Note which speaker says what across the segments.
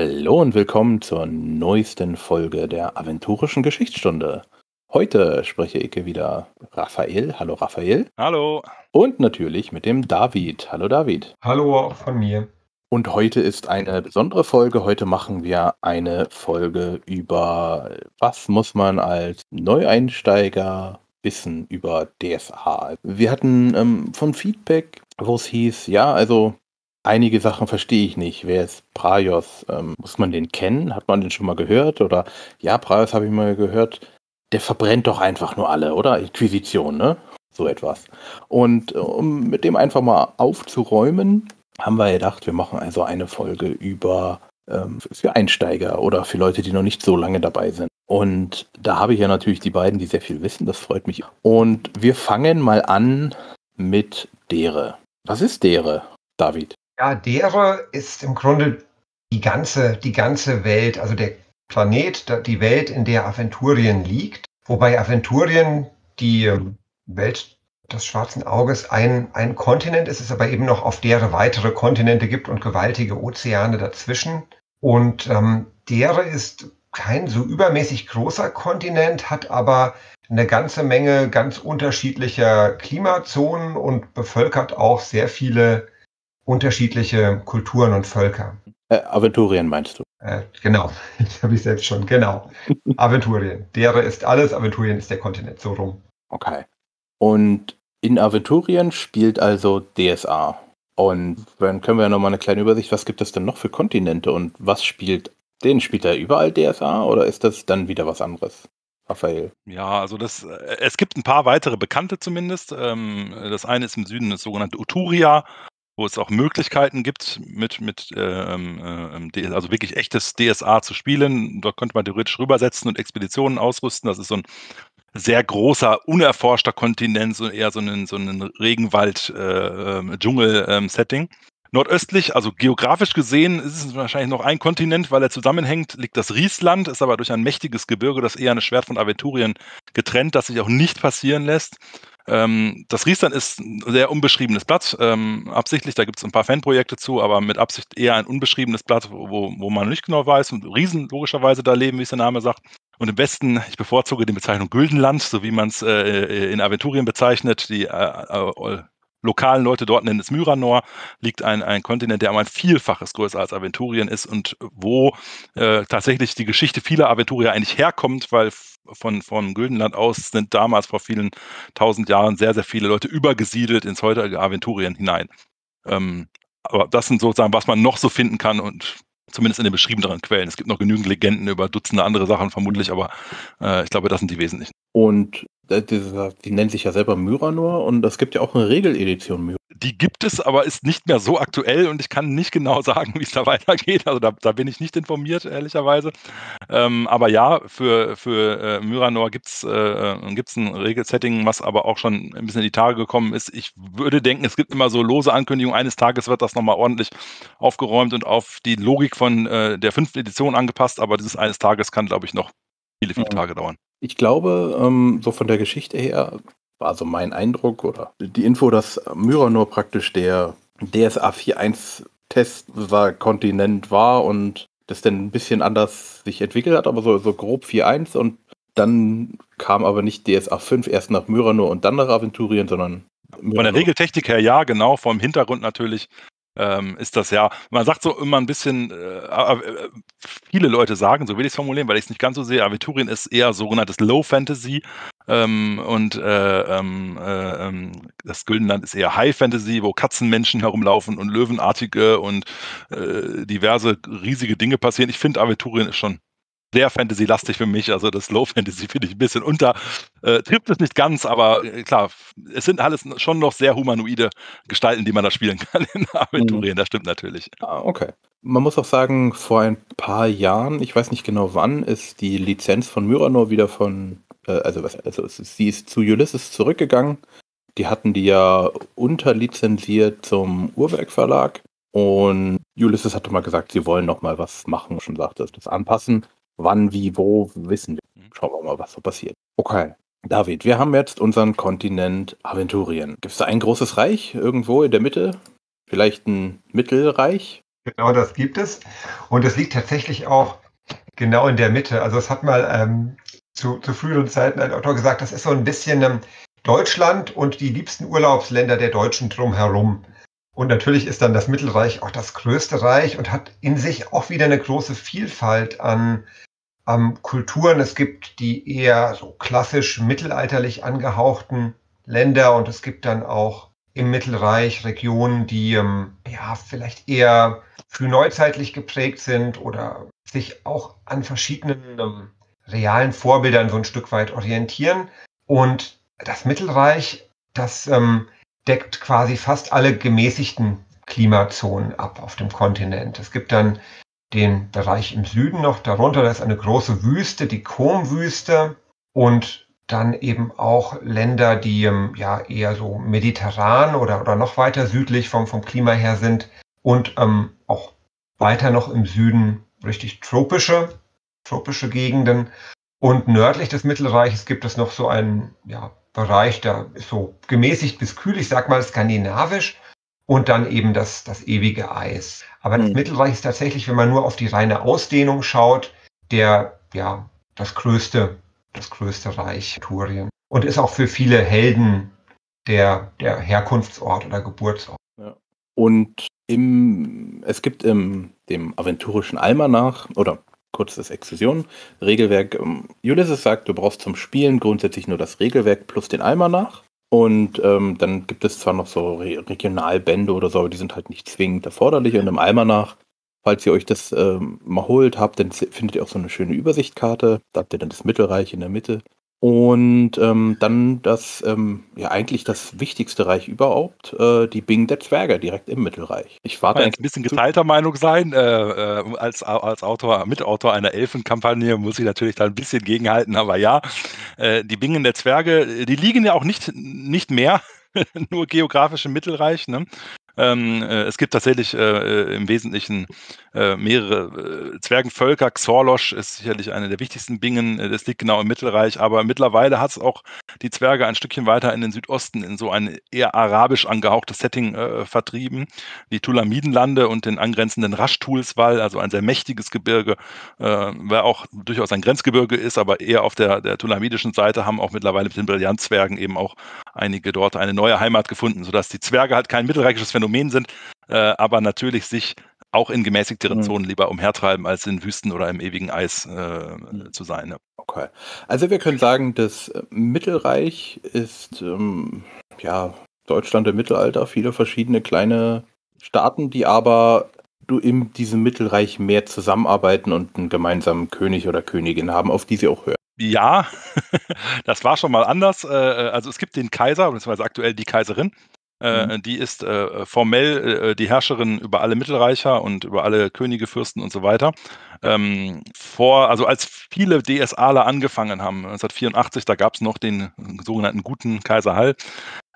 Speaker 1: Hallo und willkommen zur neuesten Folge der Aventurischen Geschichtsstunde. Heute spreche ich wieder Raphael. Hallo Raphael.
Speaker 2: Hallo.
Speaker 1: Und natürlich mit dem David. Hallo David.
Speaker 3: Hallo auch von mir.
Speaker 1: Und heute ist eine besondere Folge. Heute machen wir eine Folge über, was muss man als Neueinsteiger wissen über DSA. Wir hatten ähm, von Feedback, wo es hieß, ja, also einige Sachen verstehe ich nicht. Wer ist Praios? Ähm, muss man den kennen? Hat man den schon mal gehört? Oder ja, Praios habe ich mal gehört. Der verbrennt doch einfach nur alle, oder? Inquisition, ne? So etwas. Und äh, um mit dem einfach mal aufzuräumen, haben wir gedacht, wir machen also eine Folge über ähm, für Einsteiger oder für Leute, die noch nicht so lange dabei sind. Und da habe ich ja natürlich die beiden, die sehr viel wissen, das freut mich. Und wir fangen mal an mit Dere. Was ist Dere, David?
Speaker 3: Ja, Dere ist im Grunde die ganze, die ganze Welt, also der Planet, die Welt, in der Aventurien liegt. Wobei Aventurien die Welt des schwarzen Auges ein, ein Kontinent ist, es aber eben noch auf deren weitere Kontinente gibt und gewaltige Ozeane dazwischen. Und ähm, Dere ist kein so übermäßig großer Kontinent, hat aber eine ganze Menge ganz unterschiedlicher Klimazonen und bevölkert auch sehr viele unterschiedliche Kulturen und Völker.
Speaker 1: Äh, Aventurien meinst du?
Speaker 3: Äh, genau, das habe ich selbst schon, genau. Aventurien. Dere ist alles, Aventurien ist der Kontinent, so rum.
Speaker 1: Okay. Und in Aventurien spielt also DSA. Und dann können wir ja nochmal eine kleine Übersicht, was gibt es denn noch für Kontinente und was spielt, den spielt er überall DSA oder ist das dann wieder was anderes? Raphael.
Speaker 2: Ja, also das, äh, es gibt ein paar weitere Bekannte zumindest. Ähm, das eine ist im Süden das sogenannte Uturia, wo es auch Möglichkeiten gibt, mit, mit ähm, äh, also wirklich echtes DSA zu spielen. Dort könnte man theoretisch rübersetzen und Expeditionen ausrüsten. Das ist so ein sehr großer, unerforschter Kontinent, so eher so ein, so Regenwald-Dschungel-Setting. Äh, ähm, Nordöstlich, also geografisch gesehen, ist es wahrscheinlich noch ein Kontinent, weil er zusammenhängt, liegt das Riesland, ist aber durch ein mächtiges Gebirge, das eher eine Schwert von Aventurien getrennt, das sich auch nicht passieren lässt. Ähm, das Riesland ist ein sehr unbeschriebenes Blatt, ähm, absichtlich, da gibt es ein paar Fanprojekte zu, aber mit Absicht eher ein unbeschriebenes Blatt, wo, wo man nicht genau weiß und Riesen logischerweise da leben, wie es der Name sagt. Und im Westen, ich bevorzuge die Bezeichnung Güldenland, so wie man es äh, äh, in Aventurien bezeichnet. Die äh, äh, lokalen Leute dort nennen es Myranor, liegt ein, ein Kontinent, der um ein Vielfaches größer als Aventurien ist und wo äh, tatsächlich die Geschichte vieler Aventurier eigentlich herkommt, weil von, von Güldenland aus sind damals vor vielen tausend Jahren sehr, sehr viele Leute übergesiedelt ins heutige Aventurien hinein. Ähm, aber das sind sozusagen, was man noch so finden kann und Zumindest in den beschriebeneren Quellen. Es gibt noch genügend Legenden über Dutzende andere Sachen vermutlich, aber äh, ich glaube, das sind die wesentlichen.
Speaker 1: Und äh, die nennen sich ja selber Myranor und es gibt ja auch eine Regeledition Myranor.
Speaker 2: Die gibt es, aber ist nicht mehr so aktuell und ich kann nicht genau sagen, wie es da weitergeht. Also da, da, bin ich nicht informiert, ehrlicherweise. Ähm, aber ja, für, für äh, Myranor gibt es äh, äh ein Regelsetting, was aber auch schon ein bisschen in die Tage gekommen ist. Ich würde denken, es gibt immer so lose Ankündigungen. Eines Tages wird das nochmal ordentlich aufgeräumt und auf die Logik von äh, der fünften Edition angepasst, aber dieses eines Tages kann, glaube ich, noch viele, viele Tage dauern.
Speaker 1: Ich glaube, ähm, so von der Geschichte her war so mein Eindruck oder die Info, dass Myranor praktisch der DSA 4.1 Test war, Kontinent war und das dann ein bisschen anders sich entwickelt hat, aber so, so grob 4.1 und dann kam aber nicht DSA 5 erst nach Myranor und dann nach Aventurien, sondern
Speaker 2: Myranor. Von der Regeltechnik her ja, genau, vom Hintergrund natürlich ähm, ist das ja, man sagt so immer ein bisschen, äh, äh, viele Leute sagen, so will ich es formulieren, weil ich es nicht ganz so sehe, Aventurien ist eher sogenanntes Low Fantasy ähm, und äh, ähm, äh, ähm, das Güldenland ist eher High Fantasy, wo Katzenmenschen herumlaufen und Löwenartige und äh, diverse riesige Dinge passieren. Ich finde, Aventurien ist schon sehr Fantasy-lastig für mich. Also das Low Fantasy finde ich ein bisschen unter. Äh, trifft es nicht ganz, aber äh, klar, es sind alles schon noch sehr humanoide Gestalten, die man da spielen kann in Aventurien. Mhm. Das stimmt natürlich.
Speaker 1: Ah, okay. Man muss auch sagen, vor ein paar Jahren, ich weiß nicht genau wann, ist die Lizenz von Myranor wieder von, äh, also, was, also sie ist zu Ulysses zurückgegangen. Die hatten die ja unterlizenziert zum Uhrwerk Verlag. Und Ulysses hatte mal gesagt, sie wollen noch mal was machen, schon sagte es, das anpassen. Wann, wie, wo, wissen wir. Mhm. Schauen wir mal, was so passiert. Okay. David, wir haben jetzt unseren Kontinent Aventurien. Gibt es da ein großes Reich irgendwo in der Mitte? Vielleicht ein Mittelreich?
Speaker 3: Genau das gibt es. Und es liegt tatsächlich auch genau in der Mitte. Also es hat mal ähm, zu, zu, früheren Zeiten ein Autor gesagt, das ist so ein bisschen ähm, Deutschland und die liebsten Urlaubsländer der Deutschen drumherum. Und natürlich ist dann das Mittelreich auch das größte Reich und hat in sich auch wieder eine große Vielfalt an ähm, Kulturen. Es gibt die eher so klassisch mittelalterlich angehauchten Länder und es gibt dann auch im Mittelreich Regionen, die ähm, ja vielleicht eher frühneuzeitlich geprägt sind oder sich auch an verschiedenen ähm, realen Vorbildern so ein Stück weit orientieren. Und das Mittelreich, das ähm, deckt quasi fast alle gemäßigten Klimazonen ab auf dem Kontinent. Es gibt dann den Bereich im Süden noch. Darunter, da ist eine große Wüste, die Kom-Wüste und dann eben auch Länder, die ähm, ja eher so mediterran oder, oder noch weiter südlich vom, vom Klima her sind. Und ähm, auch weiter noch im Süden richtig tropische, tropische Gegenden. Und nördlich des Mittelreiches gibt es noch so einen ja, Bereich, der ist so gemäßigt bis kühl, ich sag mal skandinavisch, und dann eben das, das ewige Eis. Aber das mhm. Mittelreich ist tatsächlich, wenn man nur auf die reine Ausdehnung schaut, der, ja, das größte, das größte Reich Turien. Und ist auch für viele Helden der, der Herkunftsort oder Geburtsort.
Speaker 1: Ja. Und im, es gibt im dem aventurischen Almanach oder kurz das Exzision, Regelwerk. Ähm, Ulysses sagt, du brauchst zum Spielen grundsätzlich nur das Regelwerk plus den Almanach. Und ähm, dann gibt es zwar noch so Re Regionalbände oder so, aber die sind halt nicht zwingend erforderlich. Und im Almanach, falls ihr euch das ähm, mal holt habt, dann findet ihr auch so eine schöne Übersichtkarte. Da habt ihr dann das Mittelreich in der Mitte. Und ähm, dann das, ähm, ja eigentlich das wichtigste Reich überhaupt, äh, die Bing der Zwerge direkt im Mittelreich.
Speaker 2: Ich warte ein bisschen geteilter Meinung sein. Äh, äh, als, als Autor, Mitautor einer Elfenkampagne muss ich natürlich da ein bisschen gegenhalten, aber ja, äh, die Bingen der Zwerge, die liegen ja auch nicht, nicht mehr nur geografisch im Mittelreich. Ne? Ähm, äh, es gibt tatsächlich äh, äh, im Wesentlichen äh, mehrere äh, Zwergenvölker. Xorlosch ist sicherlich eine der wichtigsten Bingen. Äh, das liegt genau im Mittelreich. Aber mittlerweile hat es auch die Zwerge ein Stückchen weiter in den Südosten in so ein eher arabisch angehauchtes Setting vertrieben. Die Tulamidenlande und den angrenzenden Raschtulswall, also ein sehr mächtiges Gebirge, wer auch durchaus ein Grenzgebirge ist, aber eher auf der, der tulamidischen Seite, haben auch mittlerweile mit den Brillantzwergen eben auch einige dort eine neue Heimat gefunden, sodass die Zwerge halt kein mittelreichisches Phänomen Phänomen sind, äh, aber natürlich sich auch in gemäßigteren mhm. Zonen lieber umhertreiben, als in Wüsten oder im ewigen Eis äh, mhm. zu sein. Ja.
Speaker 1: Okay. Also wir können sagen, das Mittelreich ist ähm, ja Deutschland im Mittelalter, viele verschiedene kleine Staaten, die aber du in diesem Mittelreich mehr zusammenarbeiten und einen gemeinsamen König oder Königin haben, auf die sie auch hören.
Speaker 2: Ja, das war schon mal anders. Äh, äh, also es gibt den Kaiser, beziehungsweise aktuell die Kaiserin, äh, mhm. Die ist formell die Herrscherin über alle Mittelreicher und über alle Könige, Fürsten und so weiter. Ähm, vor, also als viele DSAler angefangen haben, 1984, da gab es noch den sogenannten guten Kaiser Hall.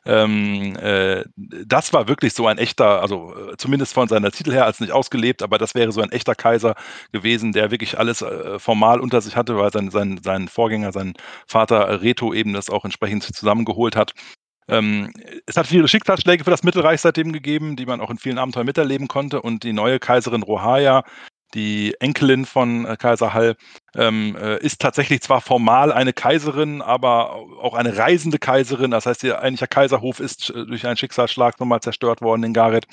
Speaker 2: Ähm, äh, das war wirklich so ein echter, also äh, zumindest von seiner Titel her als nicht ausgelebt, aber das wäre so ein echter Kaiser gewesen, der wirklich alles äh, formal unter sich hatte, weil sein, sein, sein Vorgänger, sein Vater Reto eben das auch entsprechend zusammengeholt hat. Ähm, es hat viele Schicksalsschläge für das Mittelreich seitdem gegeben, die man auch in vielen Abenteuern miterleben konnte. Und die neue Kaiserin Rohaya, die Enkelin von äh, Kaiser Hall, ähm, äh, ist tatsächlich zwar formal eine Kaiserin, aber auch eine reisende Kaiserin. Das heißt, ihr eigentlicher Kaiserhof ist äh, durch einen Schicksalsschlag nochmal zerstört worden in Gareth.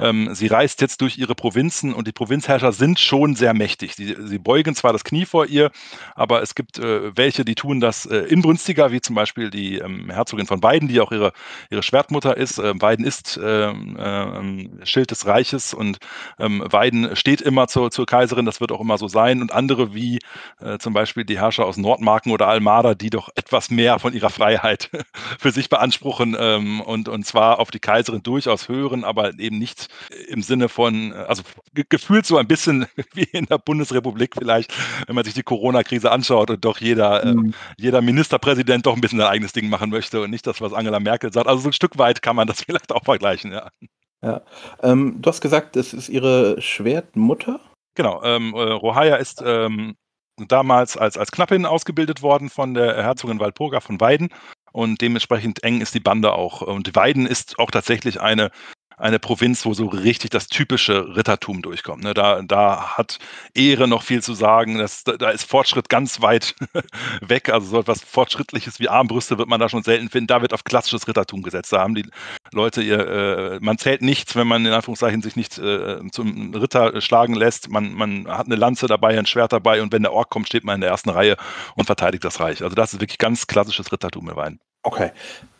Speaker 2: Ähm, sie reist jetzt durch ihre Provinzen und die Provinzherrscher sind schon sehr mächtig. Sie, sie beugen zwar das Knie vor ihr, aber es gibt äh, welche, die tun das äh, inbrünstiger, wie zum Beispiel die ähm, Herzogin von Weiden, die auch ihre, ihre Schwertmutter ist. Äh, Weiden ist ähm, ähm, Schild des Reiches und ähm, Weiden steht immer zur, zur Kaiserin, das wird auch immer so sein. Und andere wie äh, zum Beispiel die Herrscher aus Nordmarken oder Almada, die doch etwas mehr von ihrer Freiheit für sich beanspruchen ähm, und, und zwar auf die Kaiserin durchaus hören, aber eben nicht im Sinne von, also gefühlt so ein bisschen wie in der Bundesrepublik vielleicht, wenn man sich die Corona-Krise anschaut und doch jeder, äh, mhm. äh, jeder Ministerpräsident doch ein bisschen sein eigenes Ding machen möchte und nicht das, was Angela Merkel sagt. Also so ein Stück weit kann man das vielleicht auch vergleichen, ja.
Speaker 1: Ja. Ähm, du hast gesagt, es ist ihre Schwertmutter?
Speaker 2: Genau, ähm, äh, Rohaya ist ähm, damals als, als Knappin ausgebildet worden von der Herzogin Walpurga von Weiden und dementsprechend eng ist die Bande auch. Und Weiden ist auch tatsächlich eine eine Provinz, wo so richtig das typische Rittertum durchkommt. Ne? Da, da hat Ehre noch viel zu sagen. Das, da ist Fortschritt ganz weit weg. Also so etwas Fortschrittliches wie Armbrüste wird man da schon selten finden. Da wird auf klassisches Rittertum gesetzt. Da haben die Leute ihr, äh, man zählt nichts, wenn man in Anführungszeichen sich nicht äh, zum Ritter schlagen lässt. Man, man hat eine Lanze dabei, ein Schwert dabei und wenn der Ork kommt, steht man in der ersten Reihe und verteidigt das Reich. Also das ist wirklich ganz klassisches Rittertum im Wein.
Speaker 1: Okay.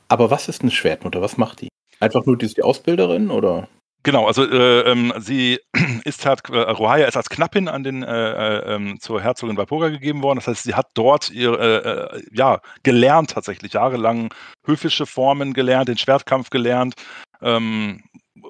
Speaker 1: Aber was ist eine Schwertmutter? Was macht die? Einfach nur die, die Ausbilderin oder?
Speaker 2: Genau, also äh, ähm, sie ist halt, äh, Rohaya ist als Knappin an den äh, äh ähm, zur Herzogin Walpurga gegeben worden. Das heißt, sie hat dort ihr, äh, äh, ja, gelernt tatsächlich, jahrelang höfische Formen gelernt, den Schwertkampf gelernt, ähm,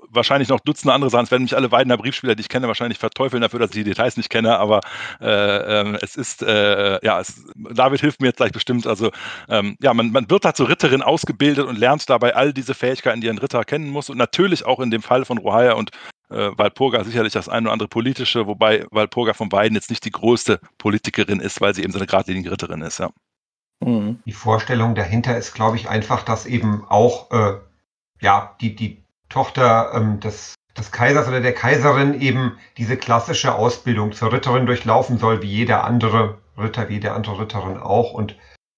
Speaker 2: wahrscheinlich noch Dutzende andere Sachen. Es werden mich alle Weidener Briefspieler, die ich kenne, wahrscheinlich verteufeln dafür, dass ich die Details nicht kenne, aber äh, äh, es ist, äh, ja, es, David hilft mir jetzt gleich bestimmt. Also, ähm, ja, man, man wird da zur Ritterin ausgebildet und lernt dabei all diese Fähigkeiten, die ein Ritter kennen muss und natürlich auch in dem Fall von Rohaya und äh, Walpurga sicherlich das eine oder andere politische, wobei Walpurga von beiden jetzt nicht die größte Politikerin ist, weil sie eben so eine geradlinige Ritterin ist, ja.
Speaker 3: Mhm. Die Vorstellung dahinter ist, glaube ich, einfach, dass eben auch äh, ja, die, die Tochter ähm, des, des Kaisers oder der Kaiserin eben diese klassische Ausbildung zur Ritterin durchlaufen soll, wie jeder andere Ritter, wie jede andere Ritterin auch. Und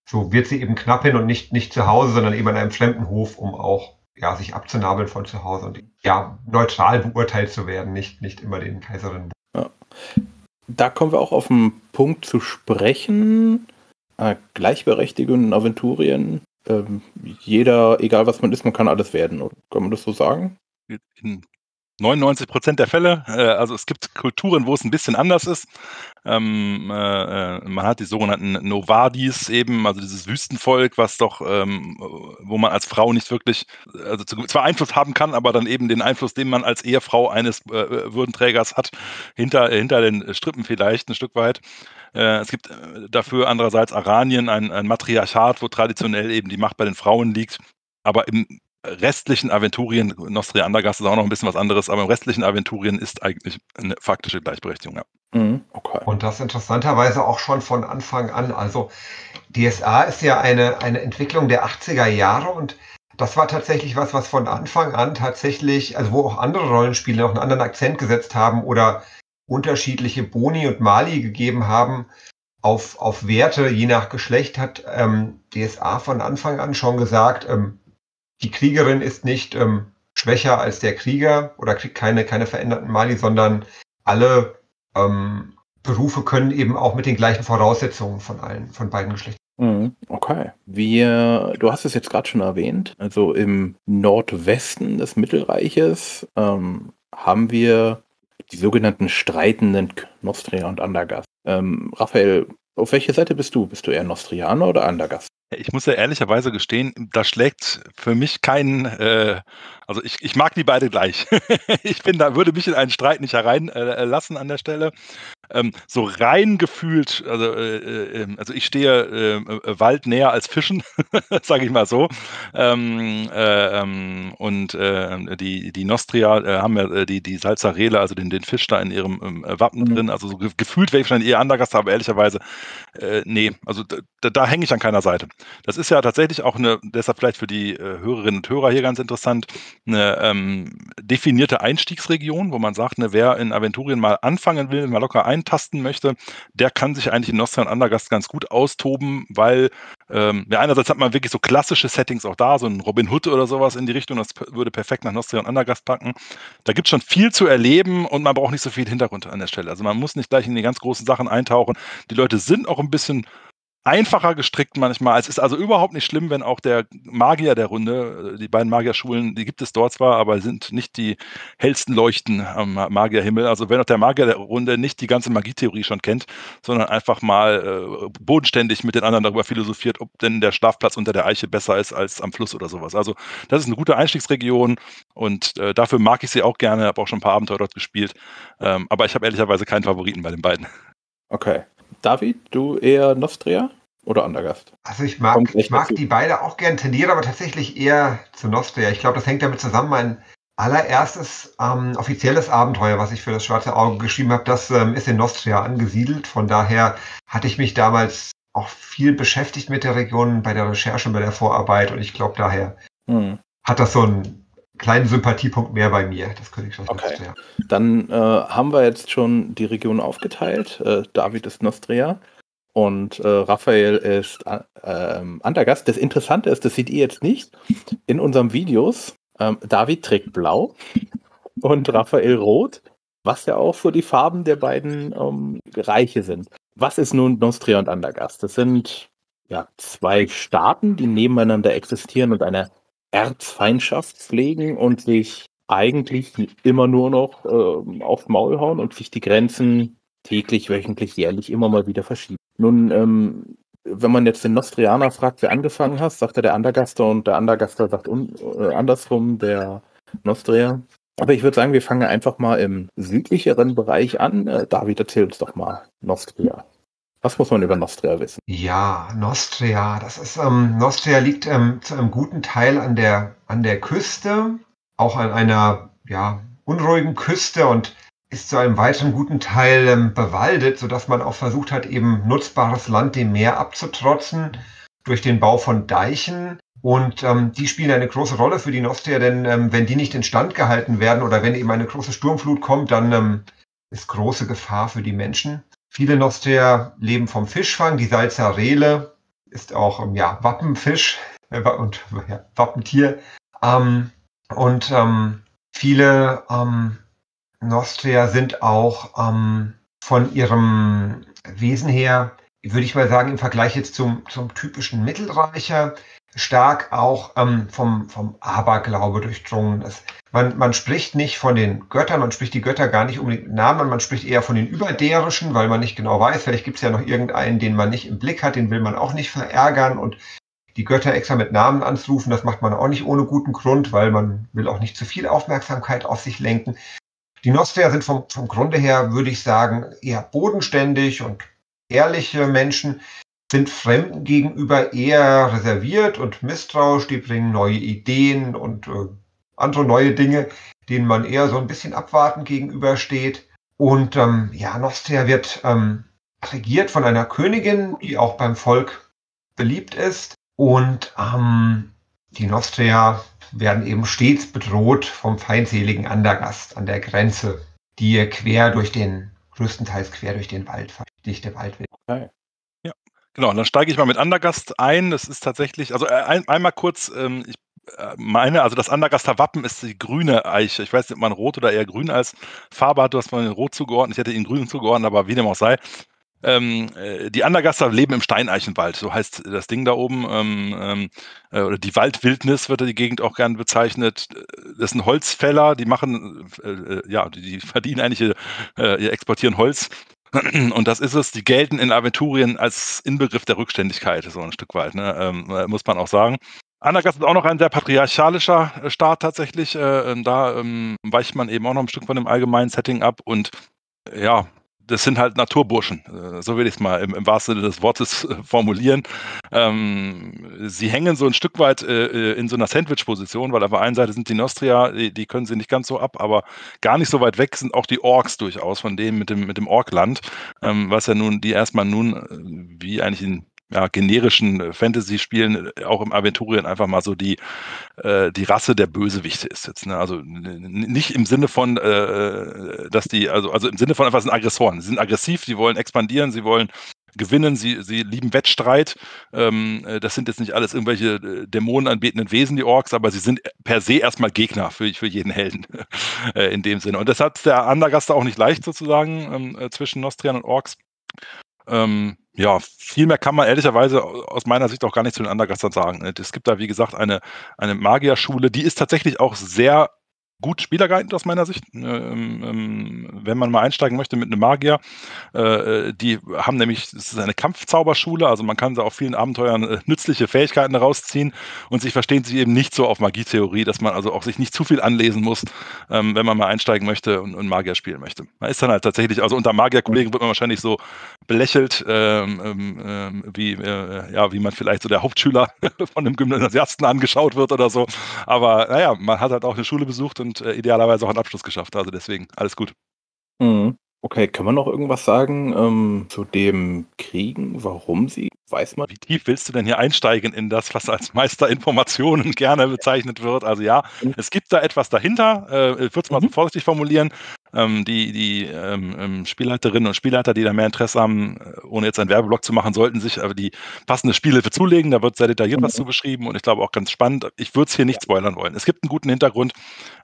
Speaker 3: so wird sie eben Knappin und nicht, nicht zu Hause, sondern eben an einem fremden Hof, um auch ja, sich abzunabeln von zu Hause und ja, neutral beurteilt zu werden, nicht, nicht immer den Kaiserinnen. Ja.
Speaker 1: Da kommen wir auch auf einen Punkt zu sprechen. Äh, Gleichberechtigung in Aventurien ähm, jeder, egal was man ist, man kann alles werden. Kann man das so sagen?
Speaker 2: In 99 Prozent der Fälle. Äh, also es gibt Kulturen, wo es ein bisschen anders ist. Ähm, äh, äh, man hat die sogenannten Novadis eben, also dieses Wüstenvolk, was doch, ähm, wo man als Frau nicht wirklich, also zwar Einfluss haben kann, aber dann eben den Einfluss, den man als Ehefrau eines äh, Würdenträgers hat, hinter, hinter den Strippen vielleicht ein Stück weit. Äh, es gibt äh, dafür andererseits Aranien, ein, ein Matriarchat, wo traditionell eben die Macht bei den Frauen liegt. Aber im restlichen Aventurien, Nostria Andergast ist auch noch ein bisschen was anderes, aber im restlichen Aventurien ist eigentlich eine faktische Gleichberechtigung, ja.
Speaker 3: Mhm, okay. Und das interessanterweise auch schon von Anfang an. Also DSA ist ja eine, eine Entwicklung der 80er Jahre und das war tatsächlich was, was von Anfang an tatsächlich, also wo auch andere Rollenspiele noch einen anderen Akzent gesetzt haben oder unterschiedliche Boni und Mali gegeben haben auf, auf Werte, je nach Geschlecht, hat ähm, DSA von Anfang an schon gesagt, ähm, die Kriegerin ist nicht ähm, schwächer als der Krieger oder kriegt keine, keine veränderten Mali, sondern alle ähm, Berufe können eben auch mit den gleichen Voraussetzungen von allen, von beiden Geschlechtern.
Speaker 1: Mhm, okay. Wir, du hast es jetzt gerade schon erwähnt, also im Nordwesten des Mittelreiches ähm, haben wir die sogenannten streitenden Nostria und Andergast. Ähm, Raphael, auf welche Seite bist du? Bist du eher Nostrianer oder Andergast?
Speaker 2: Ich muss ja ehrlicherweise gestehen, da schlägt für mich kein, äh, also ich, ich mag die beide gleich. ich bin da, würde mich in einen Streit nicht hereinlassen äh, an der Stelle. Ähm, so rein gefühlt, also, äh, äh, ähm, also ich stehe äh, äh, Wald näher als Fischen, sage ich mal so. Ähm, äh, ähm, und äh, die, die Nostria haben ja die, die Salzarele, also den, den Fisch da in ihrem ähm, Wappen mhm. drin. Also so gefühlt wäre ich wahrscheinlich eher Andergast, aber ehrlicherweise, nee, also da, da hänge ich an keiner Seite. Das ist ja tatsächlich auch eine, deshalb vielleicht für die Hörerinnen und Hörer hier ganz interessant, eine ähm, definierte Einstiegsregion, wo man sagt, ne, wer in Aventurien mal anfangen will, mal locker ein eintasten möchte, der kann sich eigentlich in Nostra und Andergast ganz gut austoben, weil ähm, ja, einerseits hat man wirklich so klassische Settings auch da, so ein Robin Hood oder sowas in die Richtung, das würde perfekt nach Nostria und Andergast packen. Da gibt es schon viel zu erleben und man braucht nicht so viel Hintergrund an der Stelle. Also man muss nicht gleich in die ganz großen Sachen eintauchen. Die Leute sind auch ein bisschen einfacher gestrickt manchmal. Es ist also überhaupt nicht schlimm, wenn auch der Magier der Runde, äh, die beiden Magierschulen, die gibt es dort zwar, aber sind nicht die hellsten Leuchten am Magierhimmel. Also wenn auch der Magier der Runde nicht die ganze Magietheorie schon kennt, sondern einfach mal äh, bodenständig mit den anderen darüber philosophiert, ob denn der Schlafplatz unter der Eiche besser ist als am Fluss oder sowas. Also das ist eine gute Einstiegsregion und äh, dafür mag ich sie auch gerne, habe auch schon ein paar Abenteuer dort gespielt. Ähm, aber ich habe ehrlicherweise keinen Favoriten bei den beiden.
Speaker 1: Okay. David, du eher Nostria oder Andergast?
Speaker 3: Also ich mag, ich mag die beide auch gern, tendiere aber tatsächlich eher zu Nostria. Ich glaube, das hängt damit zusammen. Mein allererstes ähm, offizielles Abenteuer, was ich für das Schwarze Auge geschrieben habe, das ähm, ist in Nostria angesiedelt. Von daher hatte ich mich damals auch viel beschäftigt mit der Region bei der Recherche und bei der Vorarbeit und ich glaube daher hm. hat das so ein kleinen Sympathiepunkt mehr bei mir, das Königreich
Speaker 1: okay. Nostria. Dann äh, haben wir jetzt schon die Region aufgeteilt. Äh, David ist Nostria und äh, Raphael ist äh, ähm, Andergast. Das Interessante ist, das seht ihr jetzt nicht in unseren Videos. Ähm, David trägt blau und Raphael rot, was ja auch so die Farben der beiden ähm, Reiche sind. Was ist nun Nostria und Andergast? Das sind ja zwei Staaten, die nebeneinander existieren und eine Erzfeindschaft pflegen und sich eigentlich immer nur noch äh, aufs Maul hauen und sich die Grenzen täglich, wöchentlich, jährlich immer mal wieder verschieben. Nun, ähm, wenn man jetzt den Nostrianer fragt, wer angefangen hat, sagt er der Andergaster und der Andergaster sagt äh, andersrum der Nostria. Aber ich würde sagen, wir fangen einfach mal im südlicheren Bereich an. Äh, David, erzähl uns doch mal Nostria. Was muss man über Nostria wissen?
Speaker 3: Ja, Nostria, das ist, ähm, Nostria liegt ähm, zu einem guten Teil an der, an der Küste, auch an einer, ja, unruhigen Küste und ist zu einem weiteren guten Teil ähm, bewaldet, sodass man auch versucht hat, eben nutzbares Land dem Meer abzutrotzen durch den Bau von Deichen. Und ähm, die spielen eine große Rolle für die Nostria, denn ähm, wenn die nicht instand gehalten werden oder wenn eben eine große Sturmflut kommt, dann ähm, ist große Gefahr für die Menschen. Viele Nostria leben vom Fischfang. Die Salzarele ist auch ähm, ja, Wappenfisch äh, und ja, Wappentier. Ähm, und ähm, viele ähm, Nostria sind auch ähm, von ihrem Wesen her, würde ich mal sagen, im Vergleich jetzt zum, zum typischen Mittelreicher, stark auch ähm, vom, vom Aberglaube durchdrungen ist. Man, man spricht nicht von den Göttern, man spricht die Götter gar nicht unbedingt mit Namen, man spricht eher von den Überderischen, weil man nicht genau weiß, vielleicht gibt es ja noch irgendeinen, den man nicht im Blick hat, den will man auch nicht verärgern und die Götter extra mit Namen anzurufen, das macht man auch nicht ohne guten Grund, weil man will auch nicht zu viel Aufmerksamkeit auf sich lenken. Die Nostria sind vom, vom Grunde her, würde ich sagen, eher bodenständig und ehrliche Menschen, sind Fremden gegenüber eher reserviert und misstrauisch. Die bringen neue Ideen und äh, andere neue Dinge, denen man eher so ein bisschen abwartend gegenübersteht. Und ähm, ja, Nostria wird ähm, regiert von einer Königin, die auch beim Volk beliebt ist. Und ähm, die Nostria werden eben stets bedroht vom feindseligen Andergast an der Grenze, die quer durch den, größtenteils quer durch den Wald, dichte Waldweg. Okay.
Speaker 2: Genau, dann steige ich mal mit Andergast ein. Das ist tatsächlich, also äh, ein, einmal kurz, ähm, ich äh, meine, also das Andergaster Wappen ist die grüne Eiche. Ich weiß nicht, ob man rot oder eher grün als Farbe hat. Du hast mal den rot zugeordnet, ich hätte ihn grün zugeordnet, aber wie dem auch sei. Ähm, äh, die Andergaster leben im Steineichenwald, so heißt das Ding da oben. Ähm, ähm, äh, oder die Waldwildnis wird die Gegend auch gern bezeichnet. Das sind Holzfäller, die machen, äh, ja, die, die, verdienen eigentlich, äh, exportieren Holz und das ist es, die gelten in Aventurien als Inbegriff der Rückständigkeit, so ein Stück weit, ne? ähm, äh, muss man auch sagen. Anagast ist auch noch ein sehr patriarchalischer äh, Staat tatsächlich. Äh, ähm, da ähm, weicht man eben auch noch ein Stück von dem allgemeinen Setting ab und ja, das sind halt Naturburschen, äh, so will ich es mal im, im, wahrsten Sinne des Wortes äh, formulieren. Ähm, sie hängen so ein Stück weit äh, äh, in so einer Sandwich-Position, weil auf der einen Seite sind die Nostria, die, die, können sie nicht ganz so ab, aber gar nicht so weit weg sind auch die Orks durchaus von dem mit dem, mit dem Orkland, ähm, was ja nun, die erstmal nun, wie eigentlich in ja, generischen äh, Fantasy-Spielen, äh, auch im Aventurien einfach mal so die, äh, die Rasse der Bösewichte ist jetzt. Ne? Also nicht im Sinne von, äh, äh, dass die, also, also im Sinne von einfach sind Aggressoren. Sie sind aggressiv, sie wollen expandieren, sie wollen gewinnen, sie, sie lieben Wettstreit. Ähm, das sind jetzt nicht alles irgendwelche dämonenanbetenden Wesen, die Orks, aber sie sind per se erstmal Gegner für, für jeden Helden in dem Sinne. Und das hat der Andergaster auch nicht leicht sozusagen ähm, zwischen Nostrian und Orks. Ähm, ja, viel mehr kann man ehrlicherweise aus meiner Sicht auch gar nicht zu den Andergastern sagen. Es gibt da, wie gesagt, eine, eine Magierschule, die ist tatsächlich auch sehr gut spielergeeignet aus meiner Sicht, ähm, ähm, wenn man mal einsteigen möchte mit einem Magier. Äh, die haben nämlich, es ist eine Kampfzauberschule, also man kann da auf vielen Abenteuern äh, nützliche Fähigkeiten rausziehen und sich verstehen sie eben nicht so auf Magietheorie, dass man also auch sich nicht zu viel anlesen muss, ähm, wenn man mal einsteigen möchte und, und, Magier spielen möchte. Man ist dann halt tatsächlich, also unter Magierkollegen wird man wahrscheinlich so belächelt, ähm, ähm, ähm wie, äh, ja, wie man vielleicht so der Hauptschüler von einem Gymnasiasten angeschaut wird oder so. Aber naja, man hat halt auch eine Schule besucht und äh, idealerweise auch einen Abschluss geschafft. Also deswegen, alles gut.
Speaker 1: Mhm. Okay, kann man noch irgendwas sagen ähm, zu dem Kriegen, warum sie weiß man.
Speaker 2: Wie tief willst du denn hier einsteigen in das, was als Meisterinformationen gerne bezeichnet wird? Also ja,
Speaker 1: Mhm.
Speaker 2: es gibt da etwas dahinter. Äh, ich würde es mal so
Speaker 1: Mhm.
Speaker 2: vorsichtig formulieren. Ähm, die die ähm, ähm, Spielleiterinnen und Spielleiter, die da mehr Interesse haben, äh, ohne jetzt einen Werbeblock zu machen, sollten sich aber die passende Spielhilfe zulegen. Da wird sehr detailliert was
Speaker 1: Mhm.
Speaker 2: zu beschrieben und ich glaube auch ganz spannend. Ich würde es hier nicht spoilern wollen. Es gibt einen guten Hintergrund,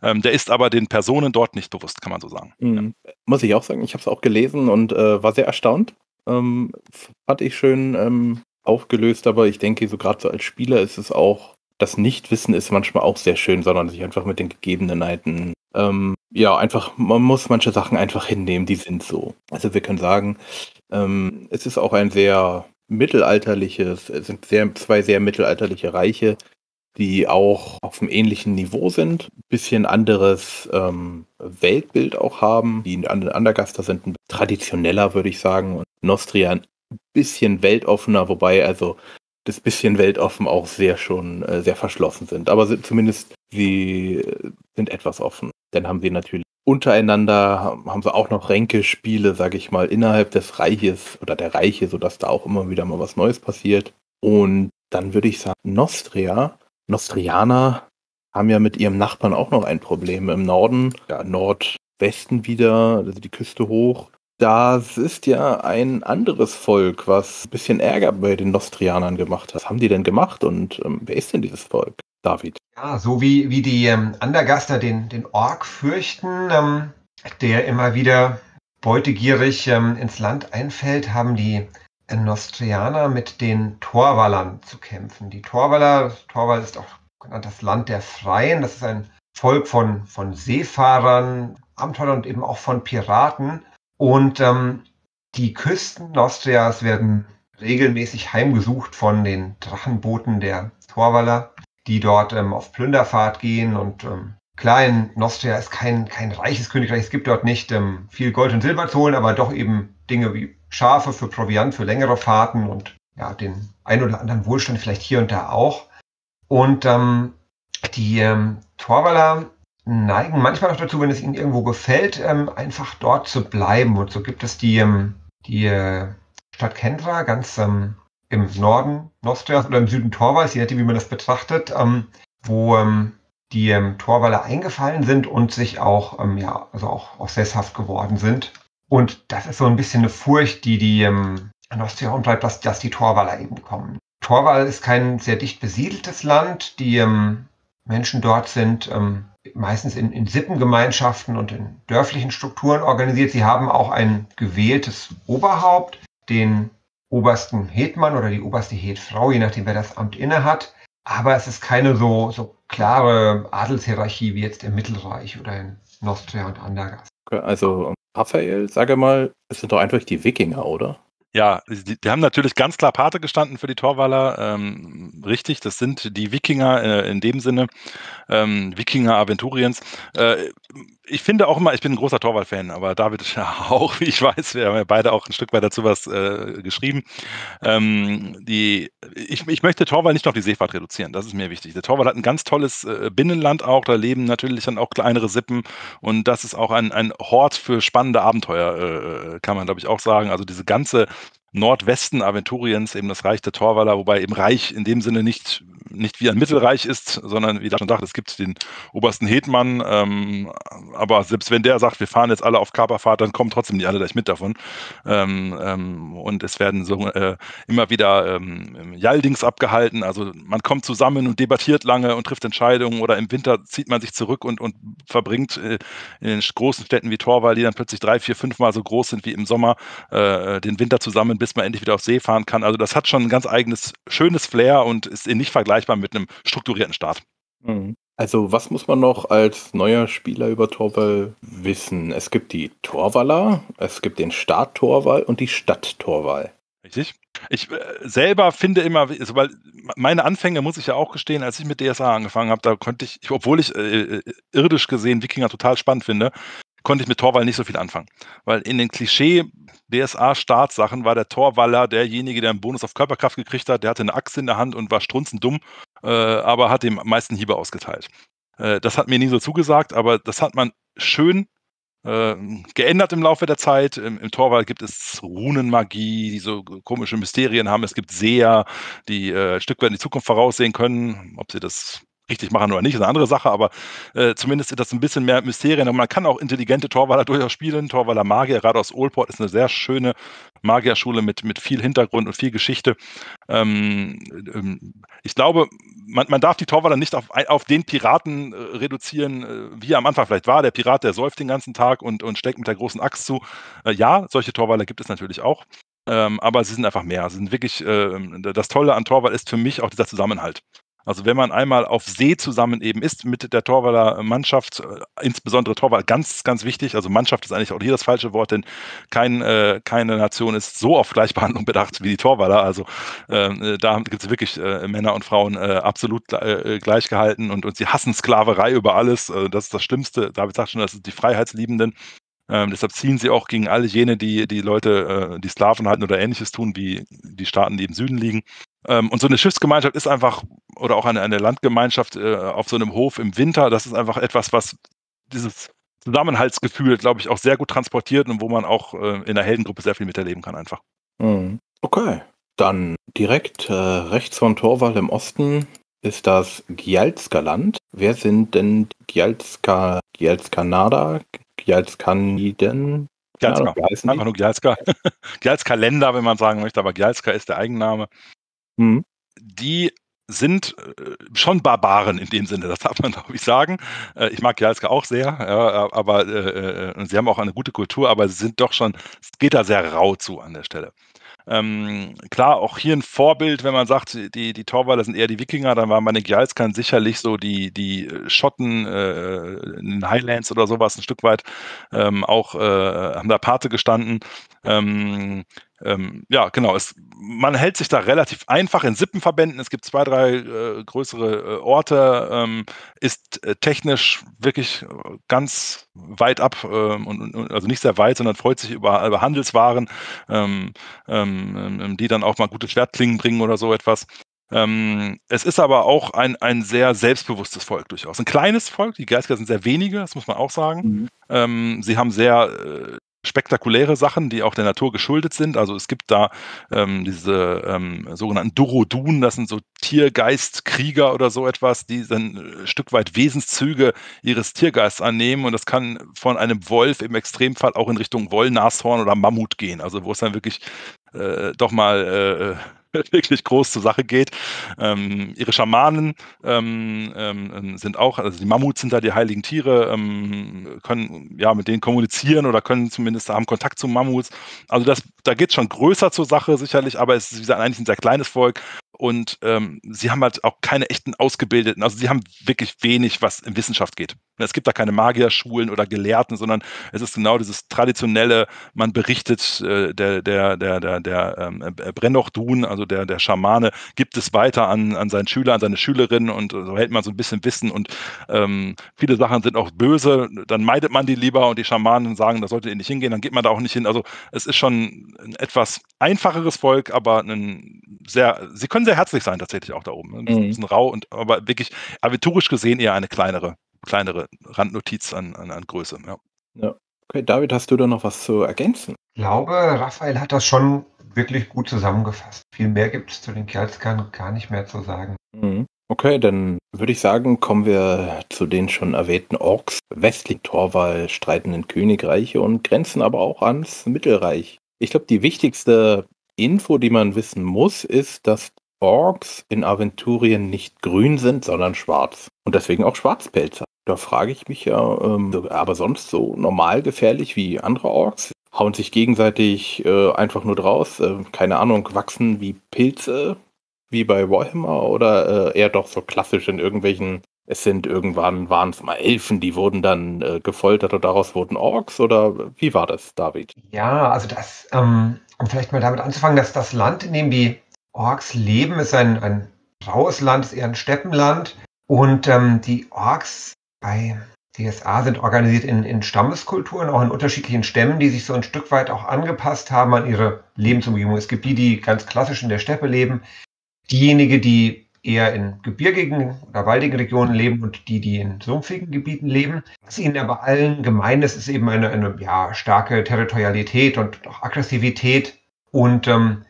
Speaker 2: ähm, der ist aber den Personen dort nicht bewusst, kann man so sagen.
Speaker 1: Mhm. Muss ich auch sagen, ich habe es auch gelesen und äh, war sehr erstaunt. Ähm, fand ich schön ähm, aufgelöst, aber ich denke, so gerade so als Spieler ist es auch, das Nichtwissen ist manchmal auch sehr schön, sondern sich einfach mit den Gegebenheiten, ähm, ja, einfach, man muss manche Sachen einfach hinnehmen, die sind so. Also wir können sagen, ähm, es ist auch ein sehr mittelalterliches, es sind sehr, zwei sehr mittelalterliche Reiche, die auch auf einem ähnlichen Niveau sind, bisschen anderes ähm, Weltbild auch haben. Die An- Andergaster sind ein traditioneller, würde ich sagen, und Nostria ein bisschen weltoffener, wobei also das bisschen weltoffen auch sehr schon äh, sehr verschlossen sind. Aber sind, zumindest sie äh, sind etwas offen. Dann haben sie natürlich untereinander, haben sie auch noch Ränkespiele, sage ich mal, innerhalb des Reiches oder der Reiche, sodass da auch immer wieder mal was Neues passiert. Und dann würde ich sagen, Nostria Nostrianer haben ja mit ihrem Nachbarn auch noch ein Problem. Im Norden, ja, Nordwesten wieder, also die Küste hoch. Das ist ja ein anderes Volk, was ein bisschen Ärger bei den Nostrianern gemacht hat. Was haben die denn gemacht und ähm, wer ist denn dieses Volk? David.
Speaker 3: Ja, so wie, wie die ähm, Andergaster den, den Ork fürchten, ähm, der immer wieder beutegierig ähm, ins Land einfällt, haben die Nostrianer mit den Torwallern zu kämpfen. Die Torwaller, Torwall ist auch genannt das Land der Freien. Das ist ein Volk von, von Seefahrern, Abenteurern und eben auch von Piraten. Und ähm, die Küsten Nostrias werden regelmäßig heimgesucht von den Drachenbooten der Torwaller, die dort ähm, auf Plünderfahrt gehen. Und ähm, klar, in Nostria ist kein, kein reiches Königreich. Es gibt dort nicht ähm, viel Gold und Silber zu holen, aber doch eben Dinge wie Schafe für Proviant, für längere Fahrten und ja, den ein oder anderen Wohlstand vielleicht hier und da auch. Und ähm, die ähm, Torwaller neigen manchmal auch dazu, wenn es ihnen irgendwo gefällt, ähm, einfach dort zu bleiben. Und so gibt es die, ähm, die äh, Stadt Kendra ganz ähm, im Norden Nostrias oder im Süden Torvalds, je nachdem, wie man das betrachtet, ähm, wo die ähm, Torwaller eingefallen sind und sich auch, ähm, ja, also auch, auch sesshaft geworden sind. Und das ist so ein bisschen eine Furcht, die die ähm, Nostria umtreibt, dass, dass die Torwaller eben kommen. Torwall ist kein sehr dicht besiedeltes Land. Die ähm, Menschen dort sind ähm, meistens in, in Sippengemeinschaften und in dörflichen Strukturen organisiert. Sie haben auch ein gewähltes Oberhaupt, den obersten Hetmann oder die oberste Hetfrau, je nachdem, wer das Amt innehat. Aber es ist keine so, so klare Adelshierarchie wie jetzt im Mittelreich oder in Nostria und Andergast.
Speaker 1: Also Raphael, sage mal, es sind doch einfach die Wikinger, oder?
Speaker 2: Ja, die, die haben natürlich ganz klar Pate gestanden für die Torwaller. Ähm, richtig, das sind die Wikinger äh, in dem Sinne, ähm, Wikinger Aventuriens. Äh, ich finde auch immer, ich bin ein großer Torwall-Fan, aber David ist ja auch, wie ich weiß, wir haben ja beide auch ein Stück weit dazu was äh, geschrieben. Ähm, die, ich, ich möchte Torwall nicht noch die Seefahrt reduzieren, das ist mir wichtig. Der Torwall hat ein ganz tolles äh, Binnenland auch, da leben natürlich dann auch kleinere Sippen und das ist auch ein, ein Hort für spannende Abenteuer, äh, kann man glaube ich auch sagen. Also diese ganze Nordwesten Aventuriens, eben das Reich der Torwaller, wobei eben Reich in dem Sinne nicht, nicht wie ein Mittelreich ist, sondern wie ich schon dachte, es gibt den obersten Hetmann, ähm, aber selbst wenn der sagt, wir fahren jetzt alle auf Kaperfahrt, dann kommen trotzdem nicht alle gleich mit davon. Ähm, ähm, und es werden so äh, immer wieder ähm, Jaldings abgehalten, also man kommt zusammen und debattiert lange und trifft Entscheidungen oder im Winter zieht man sich zurück und, und verbringt äh, in den großen Städten wie Torwall, die dann plötzlich drei, vier, fünf Mal so groß sind wie im Sommer, äh, den Winter zusammen bis man endlich wieder auf See fahren kann. Also das hat schon ein ganz eigenes, schönes Flair und ist nicht vergleichbar mit einem strukturierten Start.
Speaker 1: Mhm. Also was muss man noch als neuer Spieler über Torwall wissen? Es gibt die Torwaller, es gibt den Staat Torwall und die Stadt Torwall.
Speaker 2: Richtig. Ich äh, selber finde immer, also, weil meine Anfänge, muss ich ja auch gestehen, als ich mit DSA angefangen habe, da konnte ich, obwohl ich äh, irdisch gesehen Wikinger total spannend finde, konnte ich mit Torwall nicht so viel anfangen. Weil in den Klischee DSA-Startsachen war der Torwaller derjenige, der einen Bonus auf Körperkraft gekriegt hat, der hatte eine Axt in der Hand und war strunzendumm, äh, aber hat dem meisten Hiebe ausgeteilt. Äh, das hat mir nie so zugesagt, aber das hat man schön äh, geändert im Laufe der Zeit. Im, Im Torwald gibt es Runenmagie, die so komische Mysterien haben. Es gibt Seher, die äh, ein Stück weit in die Zukunft voraussehen können. Ob sie das richtig machen oder nicht, ist eine andere Sache, aber äh, zumindest ist das ein bisschen mehr Mysterien. Man kann auch intelligente Torwaller durchaus spielen. Torwaller Magier, gerade aus Olport, ist eine sehr schöne Magierschule mit, mit viel Hintergrund und viel Geschichte. Ähm, ähm, ich glaube, man, man darf die Torwaller nicht auf, auf den Piraten äh, reduzieren, äh, wie er am Anfang vielleicht war. Der Pirat, der säuft den ganzen Tag und, und steckt mit der großen Axt zu. Äh, ja, solche Torwaller gibt es natürlich auch. Ähm, aber sie sind einfach mehr. Sie sind wirklich, äh, das Tolle an Torwall ist für mich auch dieser Zusammenhalt. Also wenn man einmal auf See zusammen eben ist mit der Torwaller Mannschaft, äh, insbesondere Torwall, ganz, ganz wichtig. Also Mannschaft ist eigentlich auch hier das falsche Wort, denn kein, äh, keine Nation ist so auf Gleichbehandlung bedacht wie die Torwaller. Also ähm, äh, da gibt es wirklich äh, Männer und Frauen äh, absolut äh, gleich gehalten und, und sie hassen Sklaverei über alles. das ist das Schlimmste. David sagt schon, das sind die Freiheitsliebenden. Ähm, deshalb ziehen sie auch gegen alle jene, die die Leute, äh, die Sklaven halten oder ähnliches tun, wie die Staaten, die im Süden liegen. Ähm, und so eine Schiffsgemeinschaft ist einfach, oder auch eine, eine Landgemeinschaft äh, auf so einem Hof im Winter, das ist einfach etwas, was dieses Zusammenhaltsgefühl, glaube ich, auch sehr gut transportiert und wo man auch äh, in der Heldengruppe sehr viel miterleben kann einfach.
Speaker 1: Mhm. Okay, dann direkt äh, rechts von Torwall im Osten ist das Gjalska Land. Wer sind denn Gjalska, Gjalskanada, Gjalskaniden?
Speaker 2: Gjalska, einfach nur Gjalska. Gjalska Länder, wenn man sagen möchte, aber Gjalska ist der Eigenname. Mhm. Die sind äh, schon Barbaren in dem Sinne, das darf man, glaube ich, sagen. Äh, ich mag Jalska auch sehr, aber äh, sie haben auch eine gute Kultur, aber sie sind doch schon, es geht da sehr rau zu an der Stelle. Ähm, klar, auch hier ein Vorbild, wenn man sagt, die, die Torwaller sind eher die Wikinger, dann waren meine Gjalskan sicherlich so die, die Schotten äh, in den Highlands oder sowas ein Stück weit ähm, auch, äh, haben da Pate gestanden. Ähm, ähm, ja, genau. Es, man hält sich da relativ einfach in Sippenverbänden. Es gibt zwei, drei äh, größere äh, Orte, ähm, ist äh, technisch wirklich äh, ganz weit ab ähm, und, und, also nicht sehr weit, sondern freut sich über, über Handelswaren, ähm, ähm, ähm, die dann auch mal gute Schwertklingen bringen oder so etwas. Ähm, es ist aber auch ein, ein sehr selbstbewusstes Volk durchaus. Ein kleines Volk, die Geister sind sehr wenige, das muss man auch sagen. Mhm. Ähm, sie haben sehr äh, spektakuläre Sachen, die auch der Natur geschuldet sind. Also es gibt da ähm, diese ähm, sogenannten Durodun, das sind so Tiergeistkrieger oder so etwas, die dann ein Stück weit Wesenszüge ihres Tiergeists annehmen und das kann von einem Wolf im Extremfall auch in Richtung Wollnashorn oder Mammut gehen. Also wo es dann wirklich äh, doch mal äh, wirklich groß zur Sache geht. Ähm, ihre Schamanen ähm, ähm, sind auch, also die Mammuts sind da die heiligen Tiere, ähm, können ja mit denen kommunizieren oder können zumindest haben Kontakt zu Mammuts. Also das, da geht es schon größer zur Sache sicherlich, aber es ist eigentlich ein sehr kleines Volk und ähm, sie haben halt auch keine echten Ausgebildeten, also sie haben wirklich wenig, was in Wissenschaft geht. Es gibt da keine Magierschulen oder Gelehrten, sondern es ist genau dieses traditionelle, man berichtet, äh, der, der, der, der, der ähm, äh, Brennochdun, also der, der Schamane, gibt es weiter an, an seinen Schüler, an seine Schülerinnen und so hält man so ein bisschen Wissen und ähm, viele Sachen sind auch böse, dann meidet man die lieber und die Schamanen sagen, da solltet ihr nicht hingehen, dann geht man da auch nicht hin. Also es ist schon ein etwas einfacheres Volk, aber ein sehr, sie können sehr herzlich sein tatsächlich auch da oben. Ne? Ein bisschen, mhm. bisschen rau und aber wirklich aventurisch gesehen eher eine kleinere kleinere Randnotiz an, an, an Größe. Ja.
Speaker 1: ja. Okay, David, hast du da noch was zu ergänzen?
Speaker 3: Ich glaube, Raphael hat das schon wirklich gut zusammengefasst. Viel mehr gibt es zu den Kerlskern gar nicht mehr zu sagen.
Speaker 1: Mhm. Okay, dann würde ich sagen, kommen wir zu den schon erwähnten Orks, westlich Torwall, streitenden Königreiche und grenzen aber auch ans Mittelreich. Ich glaube, die wichtigste Info, die man wissen muss, ist, dass Orks in Aventurien nicht grün sind, sondern schwarz. Und deswegen auch Schwarzpelzer. Da frage ich mich ja, ähm, aber sonst so normal gefährlich wie andere Orks? Hauen sich gegenseitig äh, einfach nur draus, äh, keine Ahnung, wachsen wie Pilze, wie bei Warhammer oder äh, eher doch so klassisch in irgendwelchen, es sind irgendwann, waren es mal Elfen, die wurden dann äh, gefoltert und daraus wurden Orks oder wie war das, David?
Speaker 3: Ja, also das, ähm, um vielleicht mal damit anzufangen, dass das Land, in dem die Orks leben, ist ein, ein raues Land, ist eher ein Steppenland und ähm, die Orks bei DSA sind organisiert in, in Stammeskulturen, auch in unterschiedlichen Stämmen, die sich so ein Stück weit auch angepasst haben an ihre Lebensumgebung. Es gibt die, die ganz klassisch in der Steppe leben, diejenigen, die eher in gebirgigen oder waldigen Regionen leben und die, die in sumpfigen Gebieten leben. Was ihnen aber allen gemein ist, ist eben eine, eine ja, starke Territorialität und auch Aggressivität. Und ähm,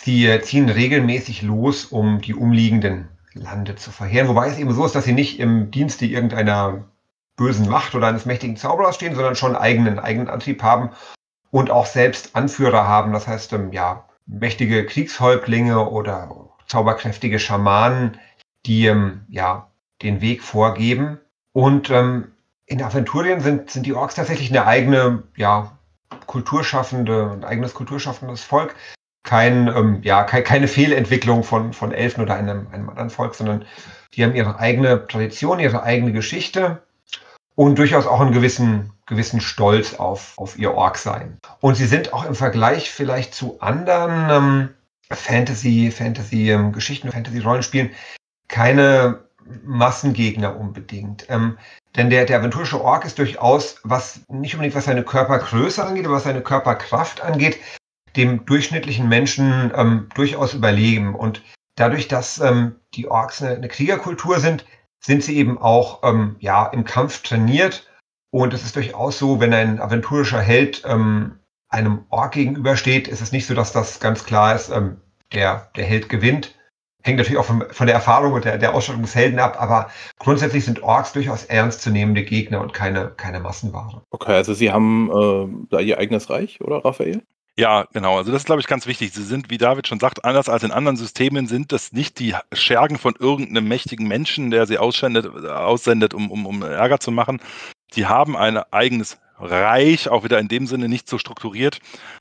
Speaker 3: sie ziehen regelmäßig los, um die umliegenden Lande zu verheeren. Wobei es eben so ist, dass sie nicht im Dienste irgendeiner bösen Macht oder eines mächtigen Zauberers stehen, sondern schon eigenen, eigenen Antrieb haben und auch selbst Anführer haben. Das heißt, ähm, ja, mächtige Kriegshäuptlinge oder zauberkräftige Schamanen, die ähm, ja den Weg vorgeben. Und ähm, in Aventurien sind, sind die Orks tatsächlich eine eigene, ja, kulturschaffende, ein eigenes kulturschaffendes Volk. Kein, ähm, ja, ke keine Fehlentwicklung von, von Elfen oder einem, einem anderen Volk, sondern die haben ihre eigene Tradition, ihre eigene Geschichte und durchaus auch einen gewissen, gewissen Stolz auf, auf ihr Ork-Sein. Und sie sind auch im Vergleich vielleicht zu anderen ähm, Fantasy, Fantasy ähm, Geschichten, Fantasy Rollenspielen keine Massengegner unbedingt. Ähm, denn der, der aventurische Ork ist durchaus, was nicht unbedingt was seine Körpergröße angeht, aber was seine Körperkraft angeht, dem durchschnittlichen Menschen ähm, durchaus überlegen. Und dadurch, dass ähm, die Orks eine, eine Kriegerkultur sind, sind sie eben auch ähm, ja, im Kampf trainiert. Und es ist durchaus so, wenn ein aventurischer Held ähm, einem Ork gegenübersteht, ist es nicht so, dass das ganz klar ist, ähm, der, der Held gewinnt. Hängt natürlich auch von, von der Erfahrung und der, der Ausstattung des Helden ab, aber grundsätzlich sind Orks durchaus ernstzunehmende Gegner und keine, keine Massenware.
Speaker 1: Okay, also sie haben äh, da ihr eigenes Reich, oder Raphael?
Speaker 2: Ja, genau. Also das ist, glaube ich, ganz wichtig. Sie sind, wie David schon sagt, anders als in anderen Systemen sind das nicht die Schergen von irgendeinem mächtigen Menschen, der sie aussendet, aussendet um, um, um Ärger zu machen. Sie haben ein eigenes reich, auch wieder in dem Sinne nicht so strukturiert.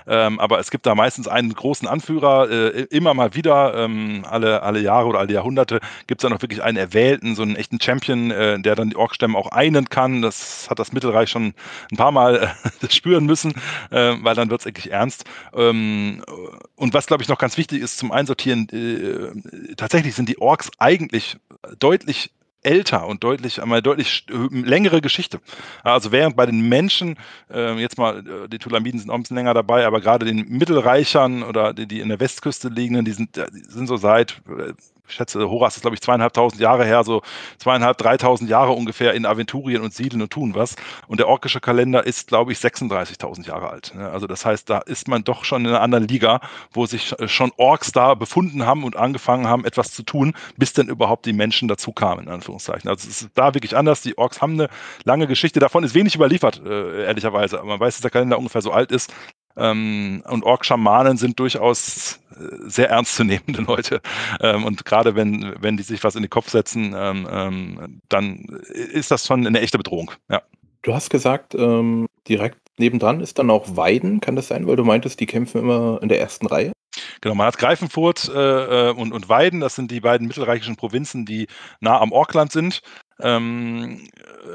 Speaker 2: Ähm, aber es gibt da meistens einen großen Anführer, äh, immer mal wieder, ähm, alle, alle Jahre oder alle Jahrhunderte, gibt es dann auch wirklich einen erwählten, so einen echten Champion, äh, der dann die Orkstämme auch einen kann. Das hat das Mittelreich schon ein paar Mal äh, spüren müssen, äh, weil dann wird es wirklich ernst. Ähm, und was, glaube ich, noch ganz wichtig ist zum Einsortieren, äh, tatsächlich sind die Orks eigentlich deutlich älter und deutlich, einmal deutlich längere Geschichte. Also während bei den Menschen, äh, jetzt mal, äh, die Tulamiden sind auch ein bisschen länger dabei, aber gerade den Mittelreichern oder die, die in der Westküste liegenden, die sind, die sind so seit äh, schätze, Horas ist, glaube ich, zweieinhalbtausend Jahre her, so zweieinhalb, dreitausend Jahre ungefähr in Aventurien und Siedeln und tun was. Und der orkische Kalender ist, glaube ich, 36.000 Jahre alt. Ne? Also das heißt, da ist man doch schon in einer anderen Liga, wo sich äh, schon Orks da befunden haben und angefangen haben, etwas zu tun, bis denn überhaupt die Menschen dazu kamen, in Anführungszeichen. Also es ist da wirklich anders. Die Orks haben eine lange Geschichte. Davon ist wenig überliefert, äh, ehrlicherweise. Man weiß, dass der Kalender ungefähr so alt ist. Ähm, und Ork-Schamanen sind durchaus äh, sehr ernstzunehmende Leute. Ähm, und gerade wenn, wenn die sich was in den Kopf setzen, ähm, ähm, dann ist das schon eine echte Bedrohung. Ja.
Speaker 1: Du hast gesagt, ähm, direkt nebendran ist dann auch Weiden, kann das sein? Weil du meintest, die kämpfen immer in der ersten Reihe?
Speaker 2: Genau, man hat Greifenfurt äh, äh und, und Weiden, das sind die beiden mittelreichischen Provinzen, die nah am Orkland sind ähm,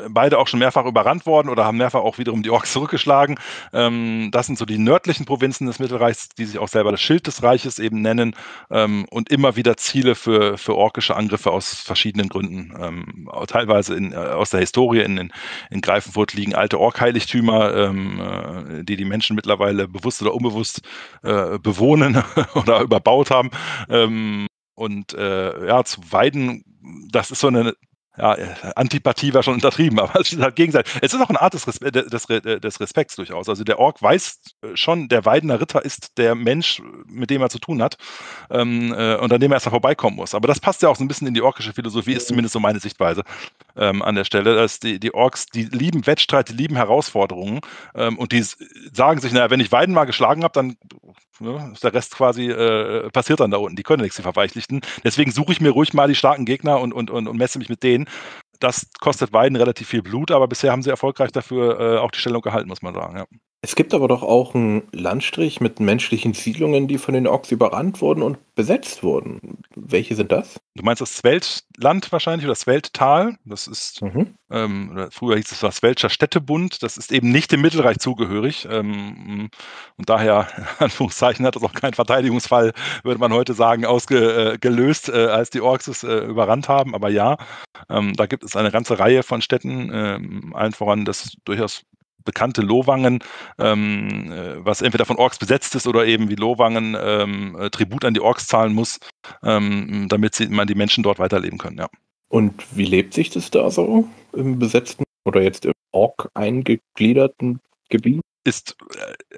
Speaker 2: beide auch schon mehrfach überrannt worden oder haben mehrfach auch wiederum die Orks zurückgeschlagen. Ähm, das sind so die nördlichen Provinzen des Mittelreichs, die sich auch selber das Schild des Reiches eben nennen ähm, und immer wieder Ziele für, für orkische Angriffe aus verschiedenen Gründen. Ähm, teilweise in, äh, aus der Historie in, in, in Greifenfurt liegen alte Orkheiligtümer, ähm, äh, die die Menschen mittlerweile bewusst oder unbewusst äh, bewohnen oder überbaut haben. Ähm, und äh, ja, zu Weiden, das ist so eine ja, Antipathie war schon untertrieben, aber es ist halt gegenseitig. Es ist auch eine Art des, Respe des, des, Respekts durchaus. Also der Ork weiß schon, der Weidener Ritter ist der Mensch, mit dem er zu tun hat ähm, äh, und an dem er erstmal vorbeikommen muss. Aber das passt ja auch so ein bisschen in die orkische Philosophie, ist zumindest so meine Sichtweise ähm, an der Stelle, dass die, die Orks, die lieben Wettstreit, die lieben Herausforderungen ähm, und die sagen sich, naja, wenn ich Weiden mal geschlagen habe, dann ne, der Rest quasi äh, passiert dann da unten. Die können nichts, die Verweichlichten. Deswegen suche ich mir ruhig mal die starken Gegner und, und, und, und messe mich mit denen. Das kostet Weiden relativ viel Blut, aber bisher haben sie erfolgreich dafür äh, auch die Stellung gehalten, muss man sagen. Ja.
Speaker 1: Es gibt aber doch auch einen Landstrich mit menschlichen Siedlungen, die von den Orks überrannt wurden und besetzt wurden. Welche sind das?
Speaker 2: Du meinst das Sweltland wahrscheinlich oder das Swelttal? Das ist, mhm. ähm, früher hieß es das Sweltscher Städtebund. Das ist eben nicht dem Mittelreich zugehörig. Ähm, und daher, in Anführungszeichen, hat das auch kein Verteidigungsfall, würde man heute sagen, ausgelöst, äh, äh, als die Orks es äh, überrannt haben. Aber ja, ähm, da gibt es eine ganze Reihe von Städten, ähm, allen voran das durchaus bekannte Lowangen, ähm, äh, was entweder von Orks besetzt ist oder eben wie Lowangen ähm, äh, Tribut an die Orks zahlen muss, ähm, damit sie, man die Menschen dort weiterleben können, ja.
Speaker 1: Und wie lebt sich das da so im besetzten oder jetzt im Ork eingegliederten Gebiet?
Speaker 2: ist